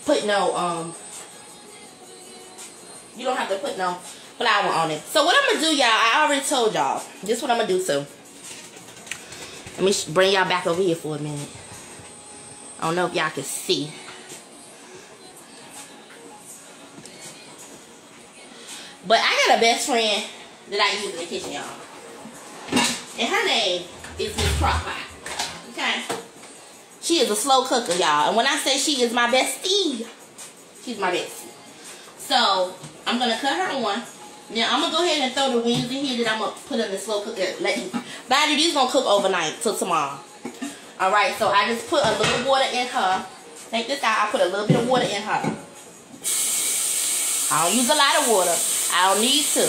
put no um you don't have to put no flour on it. So what I'm going to do, y'all, I already told y'all. This is what I'm going to do, so. Let me bring y'all back over here for a minute. I don't know if y'all can see. But I got a best friend that I use in the kitchen, y'all. And her name is Miss Crockpot. Okay? She is a slow cooker, y'all. And when I say she is my bestie, she's my bestie. So, I'm going to cut her on. Now, I'm to go ahead and throw the wings in here that I'm to put in the slow cooker. Let you, Body, these to cook overnight till tomorrow. Alright, so I just put a little water in her. Take this out. I put a little bit of water in her. I don't use a lot of water. I don't need to.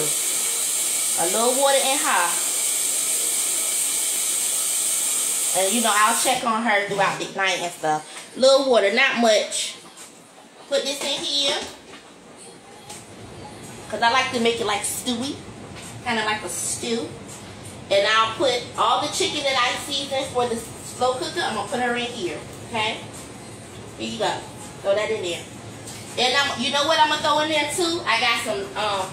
A little water in her. And you know, I'll check on her throughout the night and stuff. Little water, not much. Put this in here. Because I like to make it like stewy. Kind of like a stew. And I'll put all the chicken that I seasoned for the slow cooker. I'm going to put her in here. Okay? Here you go. Throw that in there. And I'm, you know what I'm going to throw in there too? I got some um,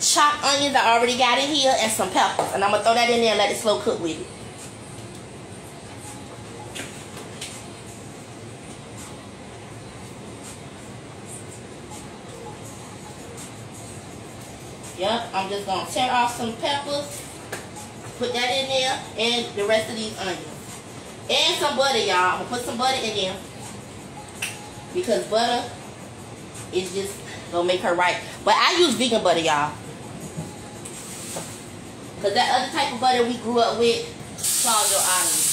chopped onions I already got in here and some peppers. And I'm going to throw that in there and let it slow cook with it. Yep, I'm just going to tear off some peppers. Put that in there. And the rest of these onions. And some butter, y'all. I'm going to put some butter in there. Because butter is just going to make her right. But I use vegan butter, y'all. Because that other type of butter we grew up with clogs your arteries.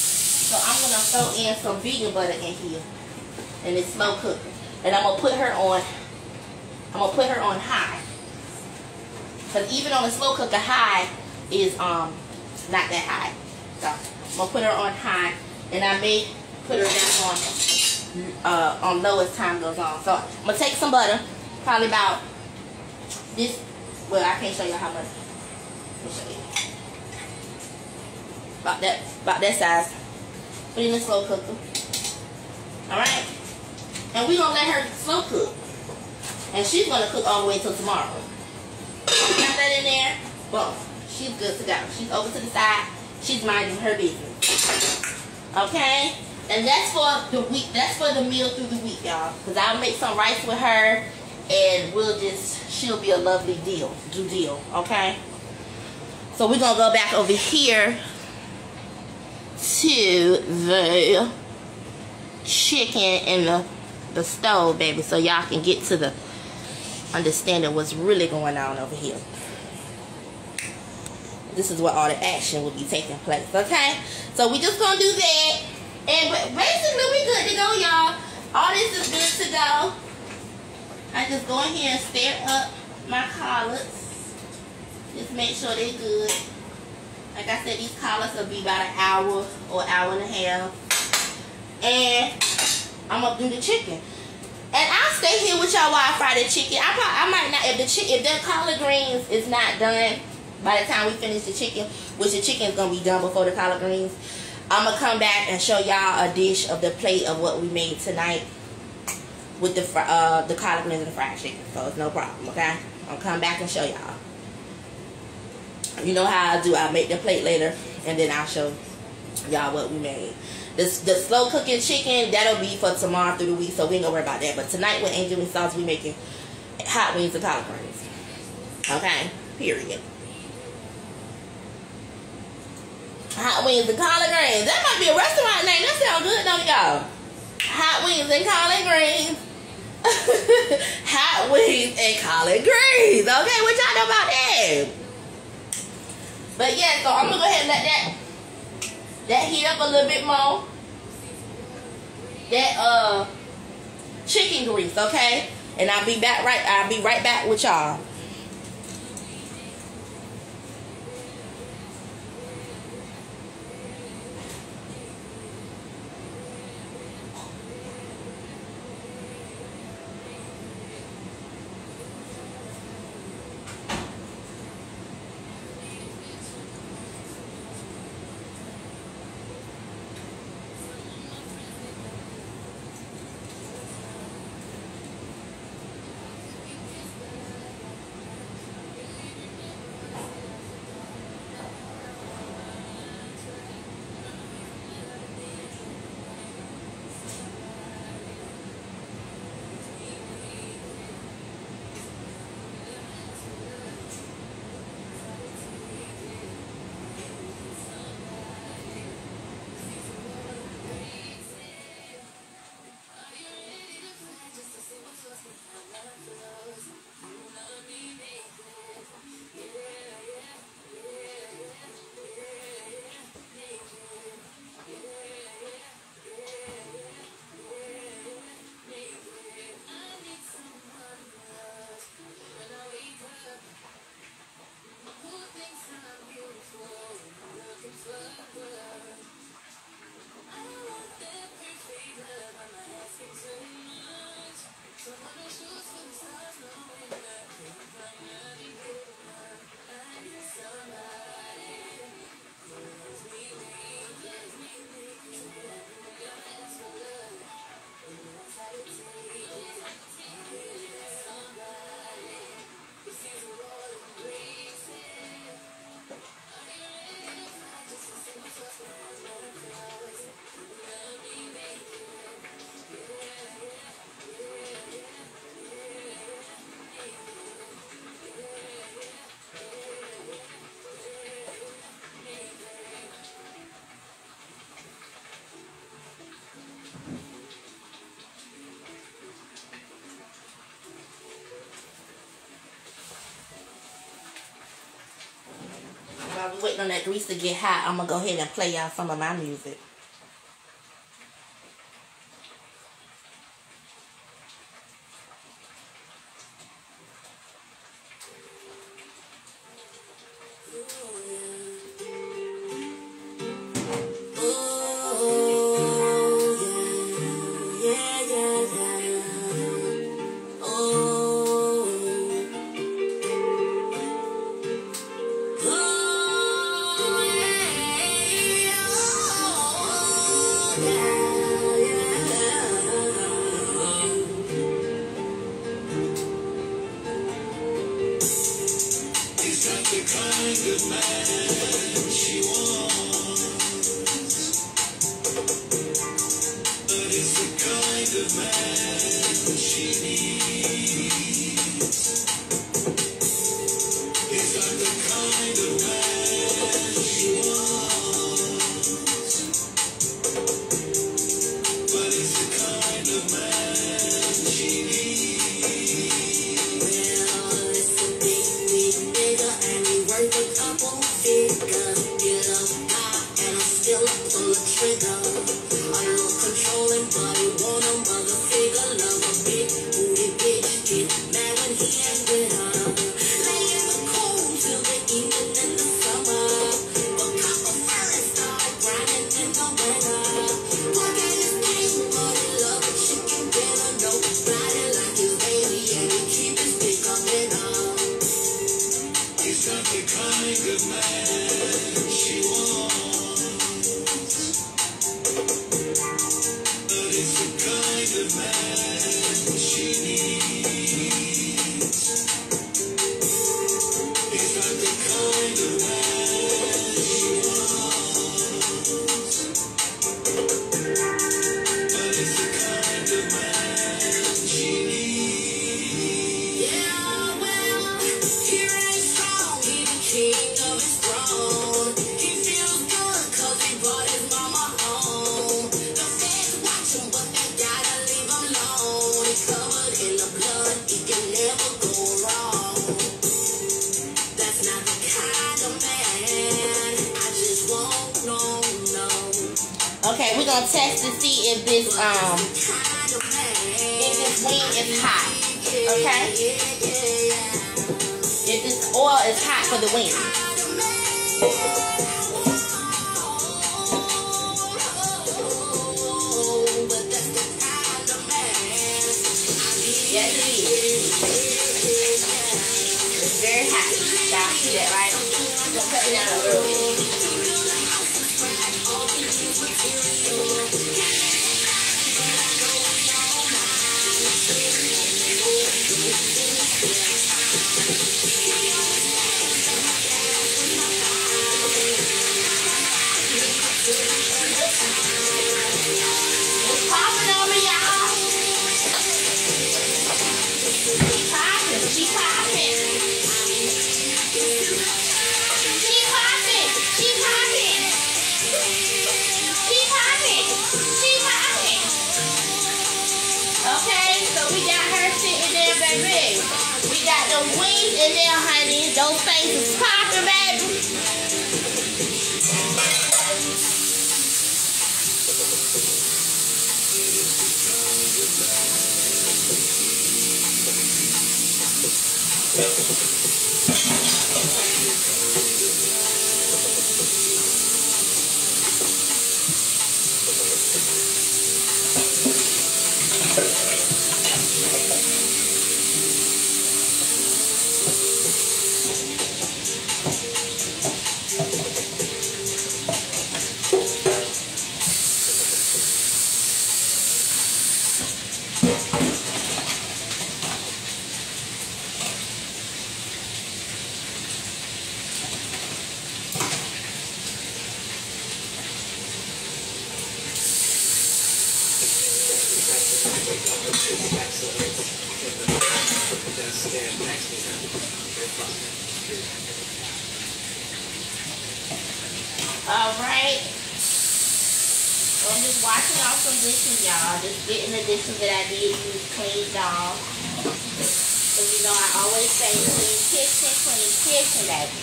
So I'm going to throw in some vegan butter in here. And it's slow cooking. And I'm going to put her on, I'm going to put her on high. Because even on a slow cooker, high is um not that high. So I'm gonna put her on high, and I may put her down on uh, on low as time goes on. So I'm gonna take some butter, probably about this. Well, I can't show you how much. About that, about that size. Put in the slow cooker. All right, and we're gonna let her slow cook, and she's gonna cook all the way until tomorrow. Got that in there. Boom. She's good to go. She's over to the side. She's minding her business. Okay? And that's for the week. That's for the meal through the week, y'all. Because I'll make some rice with her. And we'll just, she'll be a lovely deal. Do deal. Okay? So we're going to go back over here to the chicken in the, the stove, baby. So y'all can get to the understanding what's really going on over here. This is where all the action will be taking place, okay? So we just gonna do that. And basically we good to go, y'all. All this is good to go. I just go in here and stir up my collards. Just make sure they're good. Like I said, these collards will be about an hour or hour and a half. And I'm gonna do the chicken. And I'll stay here with y'all while I fry the chicken. I probably, I might not if the chicken if the collard greens is not done by the time we finish the chicken, which the chicken is gonna be done before the collard greens. I'm gonna come back and show y'all a dish of the plate of what we made tonight with the uh, the collard greens and the fried chicken. So it's no problem, okay? I'll come back and show y'all. You know how I do. I'll make the plate later and then I'll show y'all what we made. The, the slow cooking chicken, that'll be for tomorrow through the week, so we ain't gonna worry about that. But tonight with Angel Wing Sauce, we making hot wings and collard greens. Okay? Period. Hot wings and collard greens. That might be a restaurant name. That sounds good, don't y'all? Hot wings and collard greens. Hot wings and collard greens. Okay, what y'all know about that? But yeah, so I'm gonna go ahead and let that that heat up a little bit more. That uh chicken grease, okay? And I'll be back right I'll be right back with y'all. Waiting on that grease to get hot, I'm gonna go ahead and play y'all some of my music. fica. big dog. You know, I always say clean kitchen, clean kitchen. That's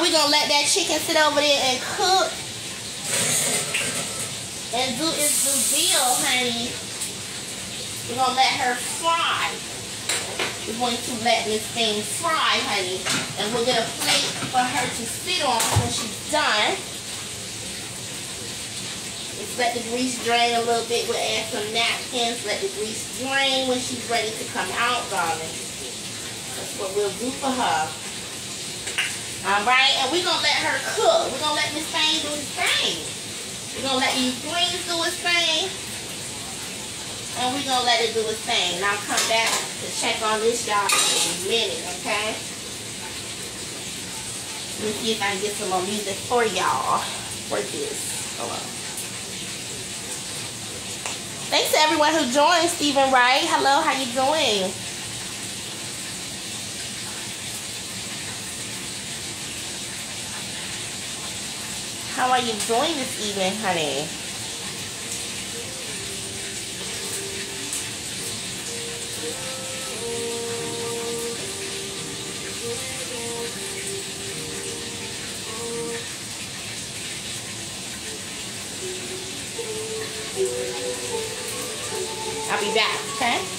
We're gonna let that chicken sit over there and cook. And do its due deal, honey. We're gonna let her fry. We're going to let this thing fry, honey. And we'll get a plate for her to sit on when she's done let the grease drain a little bit. We'll add some napkins. Let the grease drain when she's ready to come out, darling. That's what we'll do for her. All right, and we're going to let her cook. We're going to let this thing do its thing. We're going to let these greens do its thing. And we're going to let it do its thing. And I'll come back to check on this, y'all, in a minute, okay? Let me see if I can get some more music for y'all for this. Hold on. Thanks to everyone who joined. Stephen Wright. Hello, how you doing? How are you doing this evening, honey? I'll be back, okay?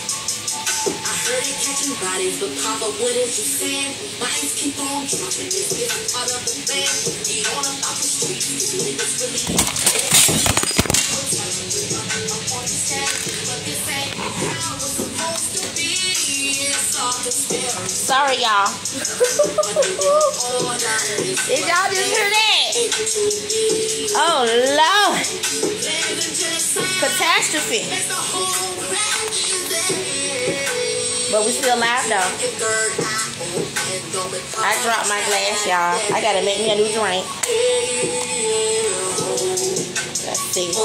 bodies, but Papa, what is you saying? Bodies keep on dropping, this is part of the band. Get on about the street, you niggas really. Sorry, y'all. Did y'all just hear that? Oh, Lord. Catastrophe. But we still live though. I dropped my glass, y'all. I gotta make me a new drink. Let's see.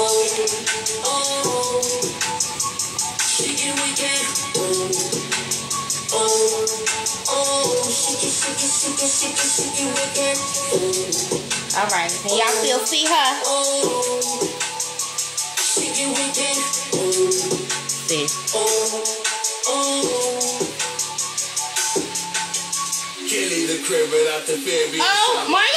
All right, can y'all still see her? See. Crib without the fear. Oh my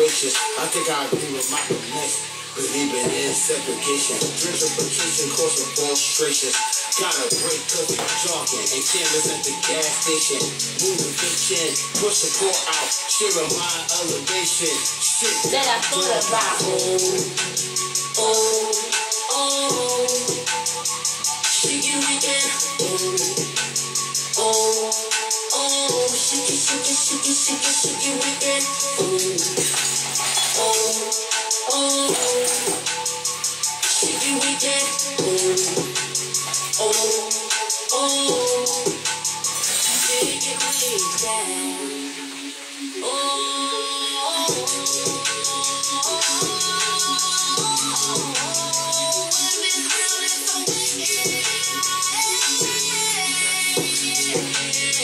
reparations. I think I agree with Michael next. Believing in segregation, gentrification causing frustrations. Gotta break cause I'm jogging and cameras at the gas station. Moving fiction, pushing pour out, sharing my elevation. Shit that I thought about. Oh, oh, oh. She give me that. Oh, oh shake it,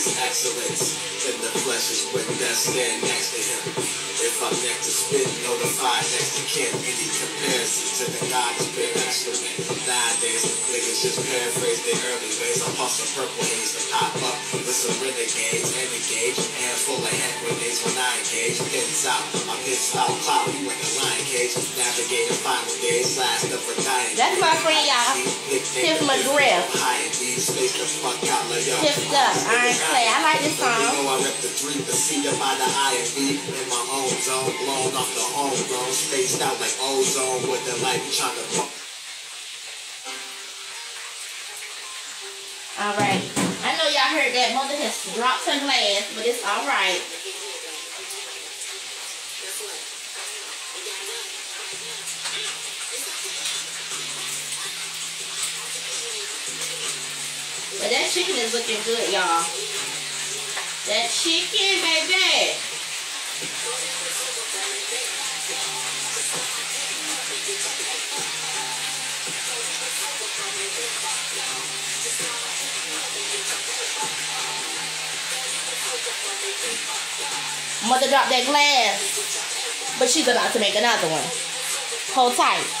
this excellence. In the flesh is when death stand next to him. If I'm next to spit, notified next to kin. Any comparison to the God spit excrement. Nowadays, niggas just paraphrase their early ways. I'm busting purple haze to pop up with some renegades and engage. Handful of hand grenades when I engage. Pins out, I'm hits out, cloud, you in the lion cage. Navigating final days, last of a dying. That's my friend, y'all. Tiff McGriff. Tiffed up, Iron I like this You song. know I rep the three, the C by the in my own zone, blown off the homegrown, spaced out like ozone with the light trying to. All right. I know y'all heard that mother has dropped her glass, but it's all right. But that chicken is looking good, y'all. That chicken, baby. Mother dropped that glass, but she's about to make another one. Hold tight.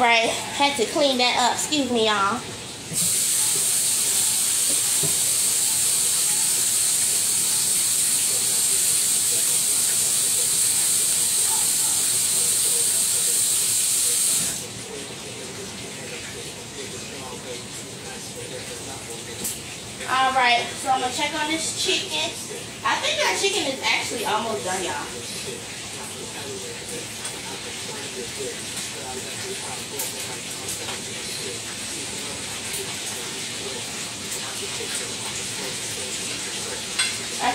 All right, had to clean that up. Excuse me, y'all. All right, so I'm gonna check on this chicken. I think that chicken is actually almost done, y'all.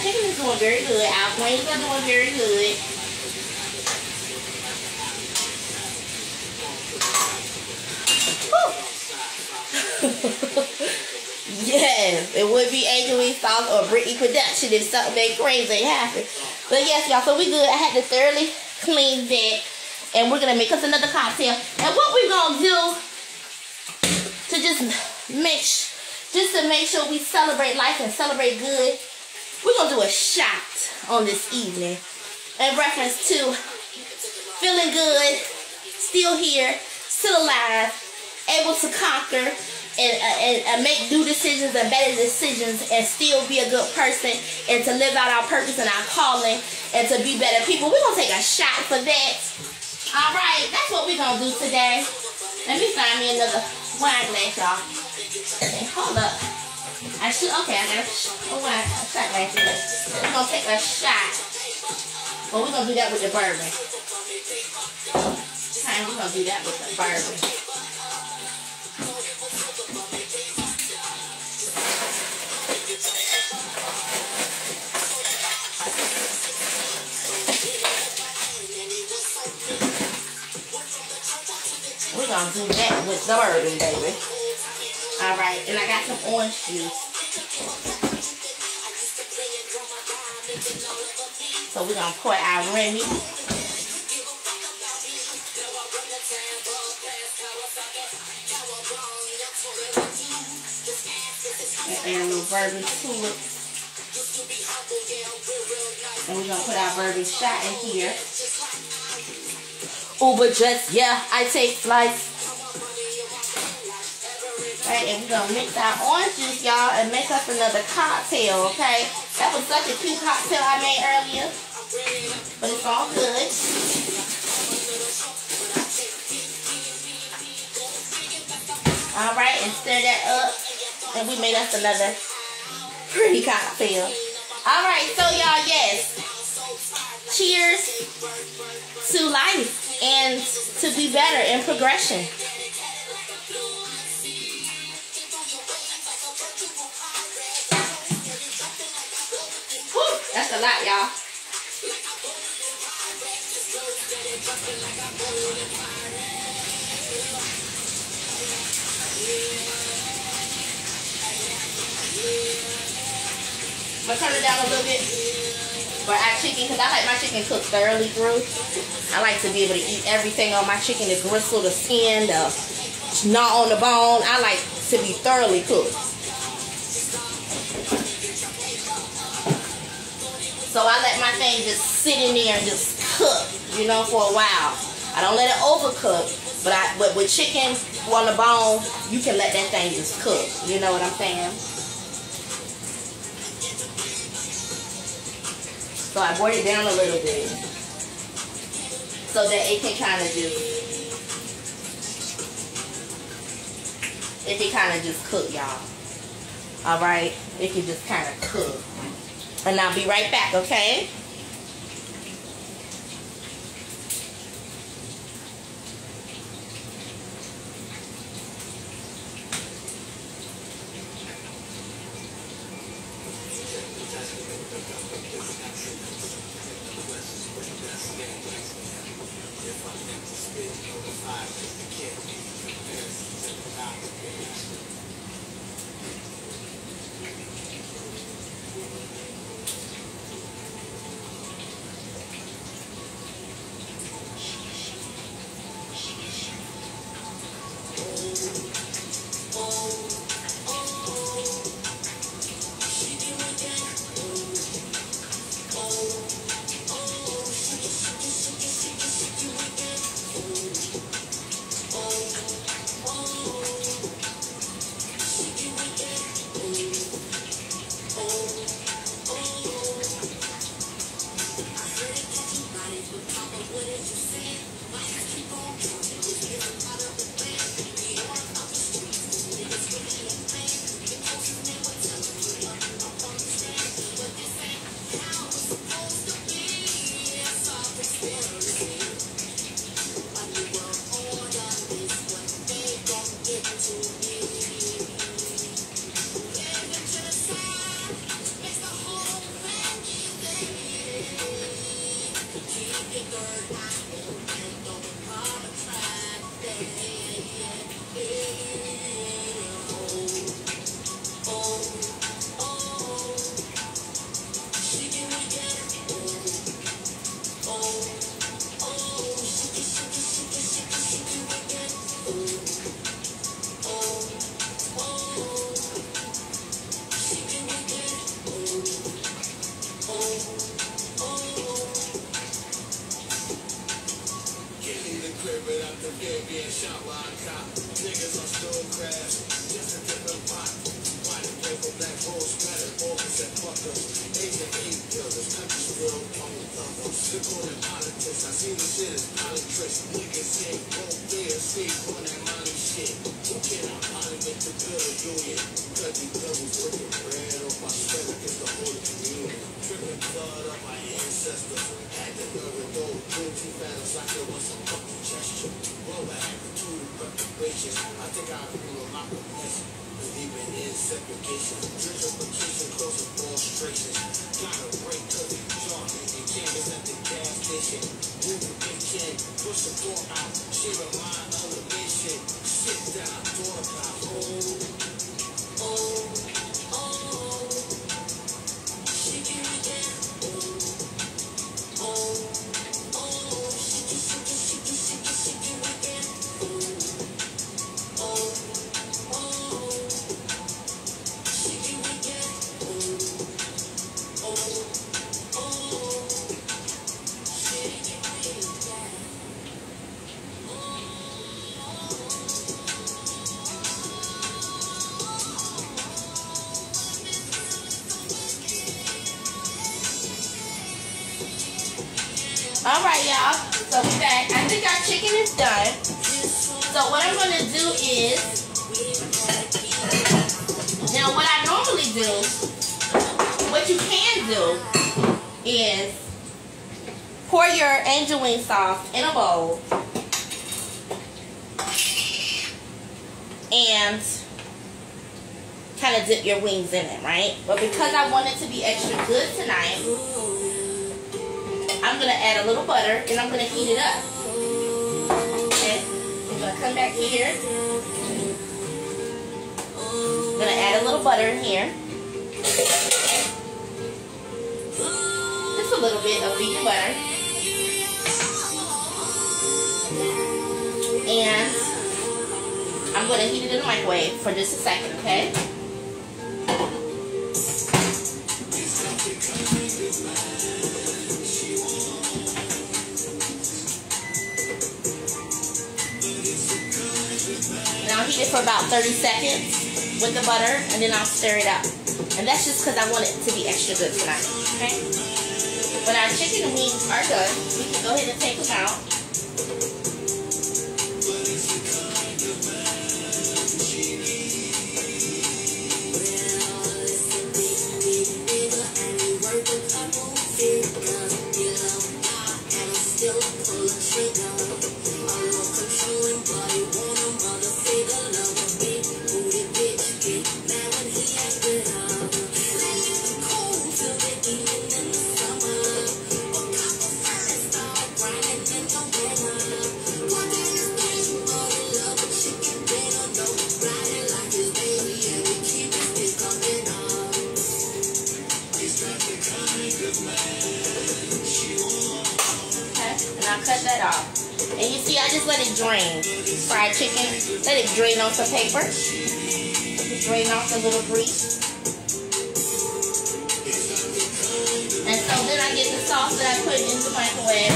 Chicken is doing very good. Our wings are doing very good. yes, it would be Angel Wing Sauce or Brittany Production if something crazy happened. But yes, y'all, so we good. I had to thoroughly clean that. And we're going to make us another cocktail. And what we're going to do to just make, just to make sure we celebrate life and celebrate good, we're going to do a shot on this evening in reference to feeling good, still here, still alive, able to conquer, and, uh, and, and make new decisions and better decisions and still be a good person and to live out our purpose and our calling and to be better people. We're going to take a shot for that. All right, that's what we're going to do today. Let me find me another wine glass, y'all. Hold up. I should, okay, I got a, a wine a shot glass here. We're going to take a shot. Well, we're going to do that with the bourbon. Okay, we're going to do that with the bourbon. We're gonna do that with the bourbon, baby. Alright, and I got some orange juice. So we're gonna pour our Remy. And a little bourbon to it. And we're gonna put our bourbon shot in here. Uber jets, yeah, I take flights. Right, and we're gonna mix our orange juice, y'all, and make us another cocktail, okay? That was such a cute cocktail I made earlier. But it's all good. Alright, and stir that up. And we made us another pretty cocktail. Alright, so y'all, yes. Cheers to life and to be better in progression. That's a lot, y'all. I'm gonna turn it down a little bit for our chicken because I like my chicken cooked thoroughly through. I like to be able to eat everything on my chicken, the gristle, the skin, the not on the bone. I like to be thoroughly cooked. So I let my thing just sit in there and just cook, you know, for a while. I don't let it overcook, but I but with chicken on the bone, you can let that thing just cook. You know what I'm saying? So I brought it down a little bit so that it can kind of just, it can kind of just cook, y'all. All right, it can just kind of cook. And I'll be right back, okay? What I'm gonna do is, now what I normally do, what you can do is pour your angel wing sauce in a bowl and kind of dip your wings in it, right? But because I want it to be extra good tonight, I'm gonna add a little butter and I'm gonna heat it up. Butter in here. Just a little bit of vegan butter. And I'm gonna heat it in the microwave for just a second, okay? Now heat it for about 30 seconds with the butter, and then I'll stir it up. And that's just because I want it to be extra good tonight, okay? When our chicken wings are done, we can go ahead and take them out. Off the paper. Drain off the little grease. And so then I get the sauce that I put in the microwave.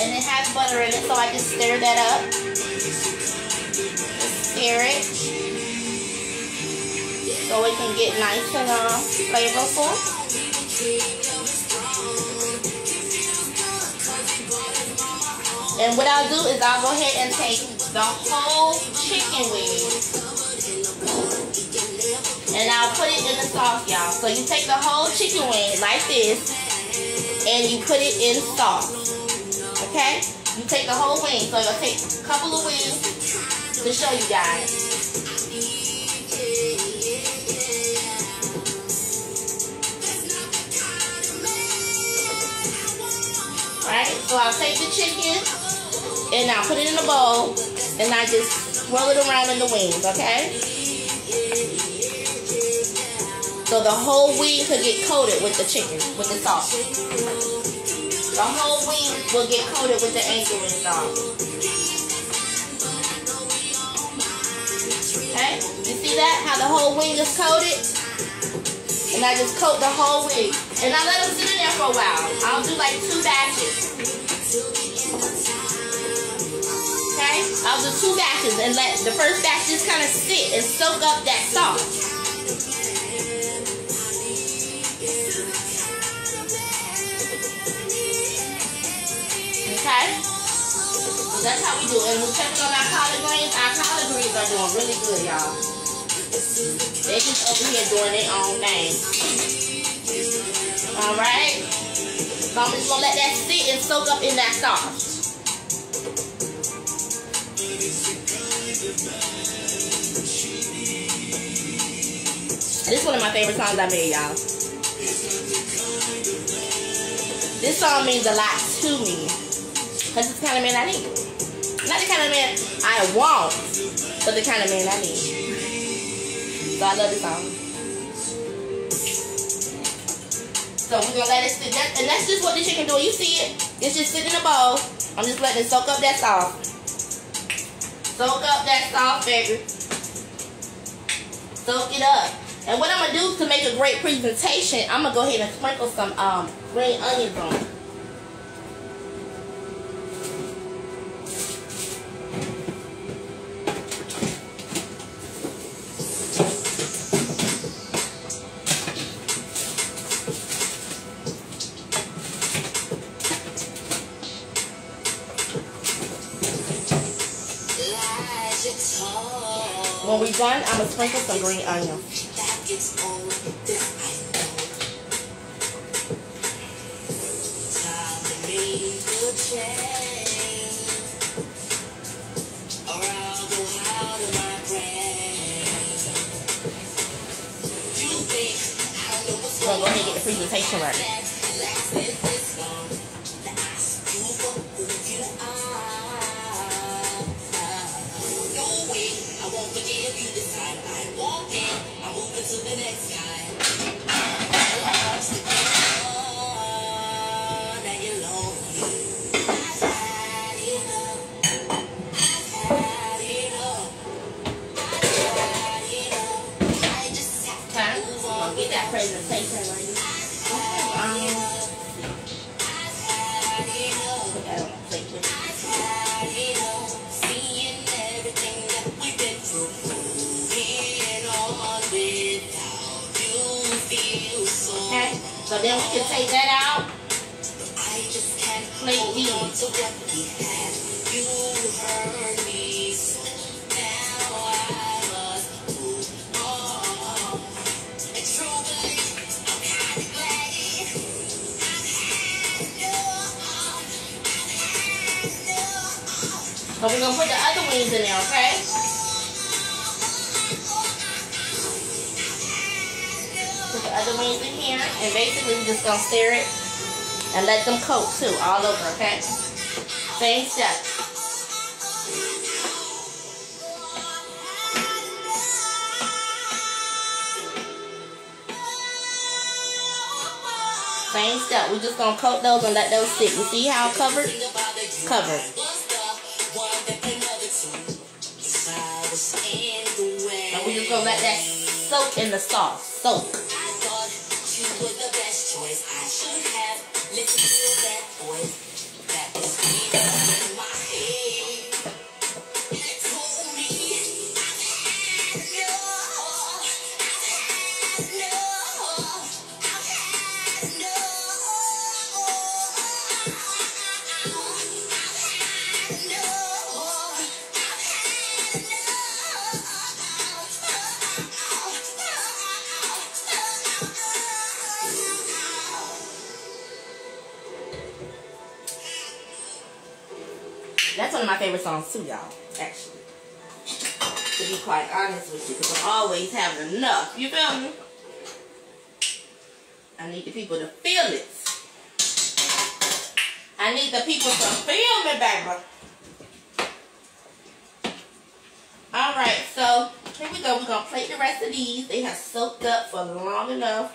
And it has butter in it, so I just stir that up. Stir it. So it can get nice and uh, flavorful. And what I'll do is I'll go ahead and take the whole chicken wing and I'll put it in the sauce, y'all. So you take the whole chicken wing like this and you put it in sauce. Okay? You take the whole wing. So you'll take a couple of wings to show you guys. Alright, so I'll take the chicken and I'll put it in a bowl and I just swirl it around in the wings, okay? So the whole wing could get coated with the chicken, with the sauce. The whole wing will get coated with the angel wing sauce. Okay? You see that? How the whole wing is coated? And I just coat the whole wing. And I let them sit in there for a while. I'll do like two batches. of the two batches and let the first batch just kind of sit and soak up that sauce. Okay? So that's how we do it. And we're checking on our collard greens. Our collard greens are doing really good, y'all. They just over here doing their own thing. Alright? Mama's gonna let that sit and soak up in that sauce. This is one of my favorite songs I made, y'all. This song means a lot to me. Because it's the kind of man I need. Not the kind of man I want, but the kind of man I need. So I love this song. So we're gonna let it sit. That, and that's just what the chicken doing. You see it? It's just sitting in a bowl. I'm just letting it soak up that sauce. Soak up that sauce, baby. Soak it up. And what I'm gonna do to make a great presentation, I'm gonna go ahead and sprinkle some um, green onions on it. When we're done, I'm gonna sprinkle some green onions. That gets old. I know. Time to make a change. Or I'll go out of my brain. You think I know what's So go going ahead and get the presentation ready. Can take that out. Plate these. So we're gonna put the other wings in there, okay? And basically we're just gonna stir it and let them coat too, all over, okay? Same step. Same step. We're just gonna coat those and let those sit. You see how covered? Covered. And we just gonna let that soak in the sauce. Soak. Were the best choice. I should have listened to that voice that was sweet songs too, y'all. Actually. To be quite honest with you, because I'm always having enough. You feel me? I need the people to feel it. I need the people to feel me, baby. Alright, so here we go. We're going to plate the rest of these. They have soaked up for long enough.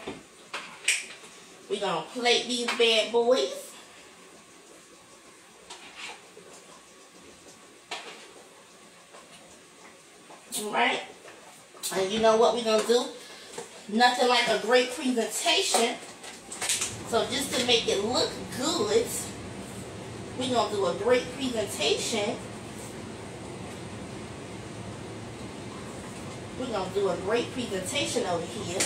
We're going to plate these bad boys. Alright? And you know what we're going to do? Nothing like a great presentation. So just to make it look good, we're going to do a great presentation. We're going to do a great presentation over here.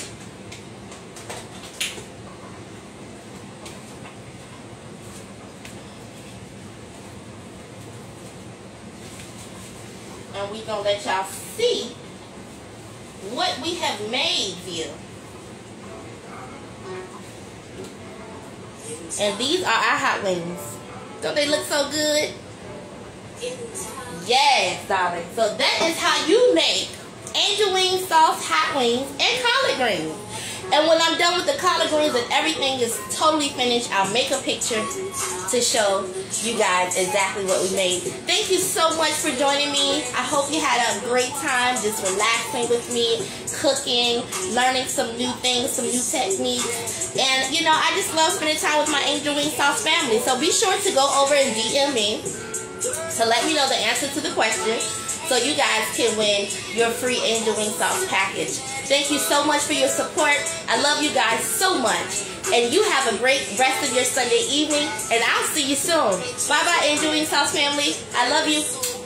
And we gonna let y'all see what we have made here. And these are our hot wings. Don't they look so good? Yes, darling. So that is how you make angel wings, sauce, hot wings, and collard greens. And when I'm done with the collard greens and everything is totally finished, I'll make a picture to show you guys exactly what we made. Thank you so much for joining me. I hope you had a great time just relaxing with me, cooking, learning some new things, some new techniques. And, you know, I just love spending time with my Angel Wing Sauce family. So be sure to go over and DM me to let me know the answer to the question so you guys can win your free Angel Wing Sauce package. Thank you so much for your support. I love you guys so much. And you have a great rest of your Sunday evening. And I'll see you soon. Bye bye, Angel Wing Sauce family. I love you.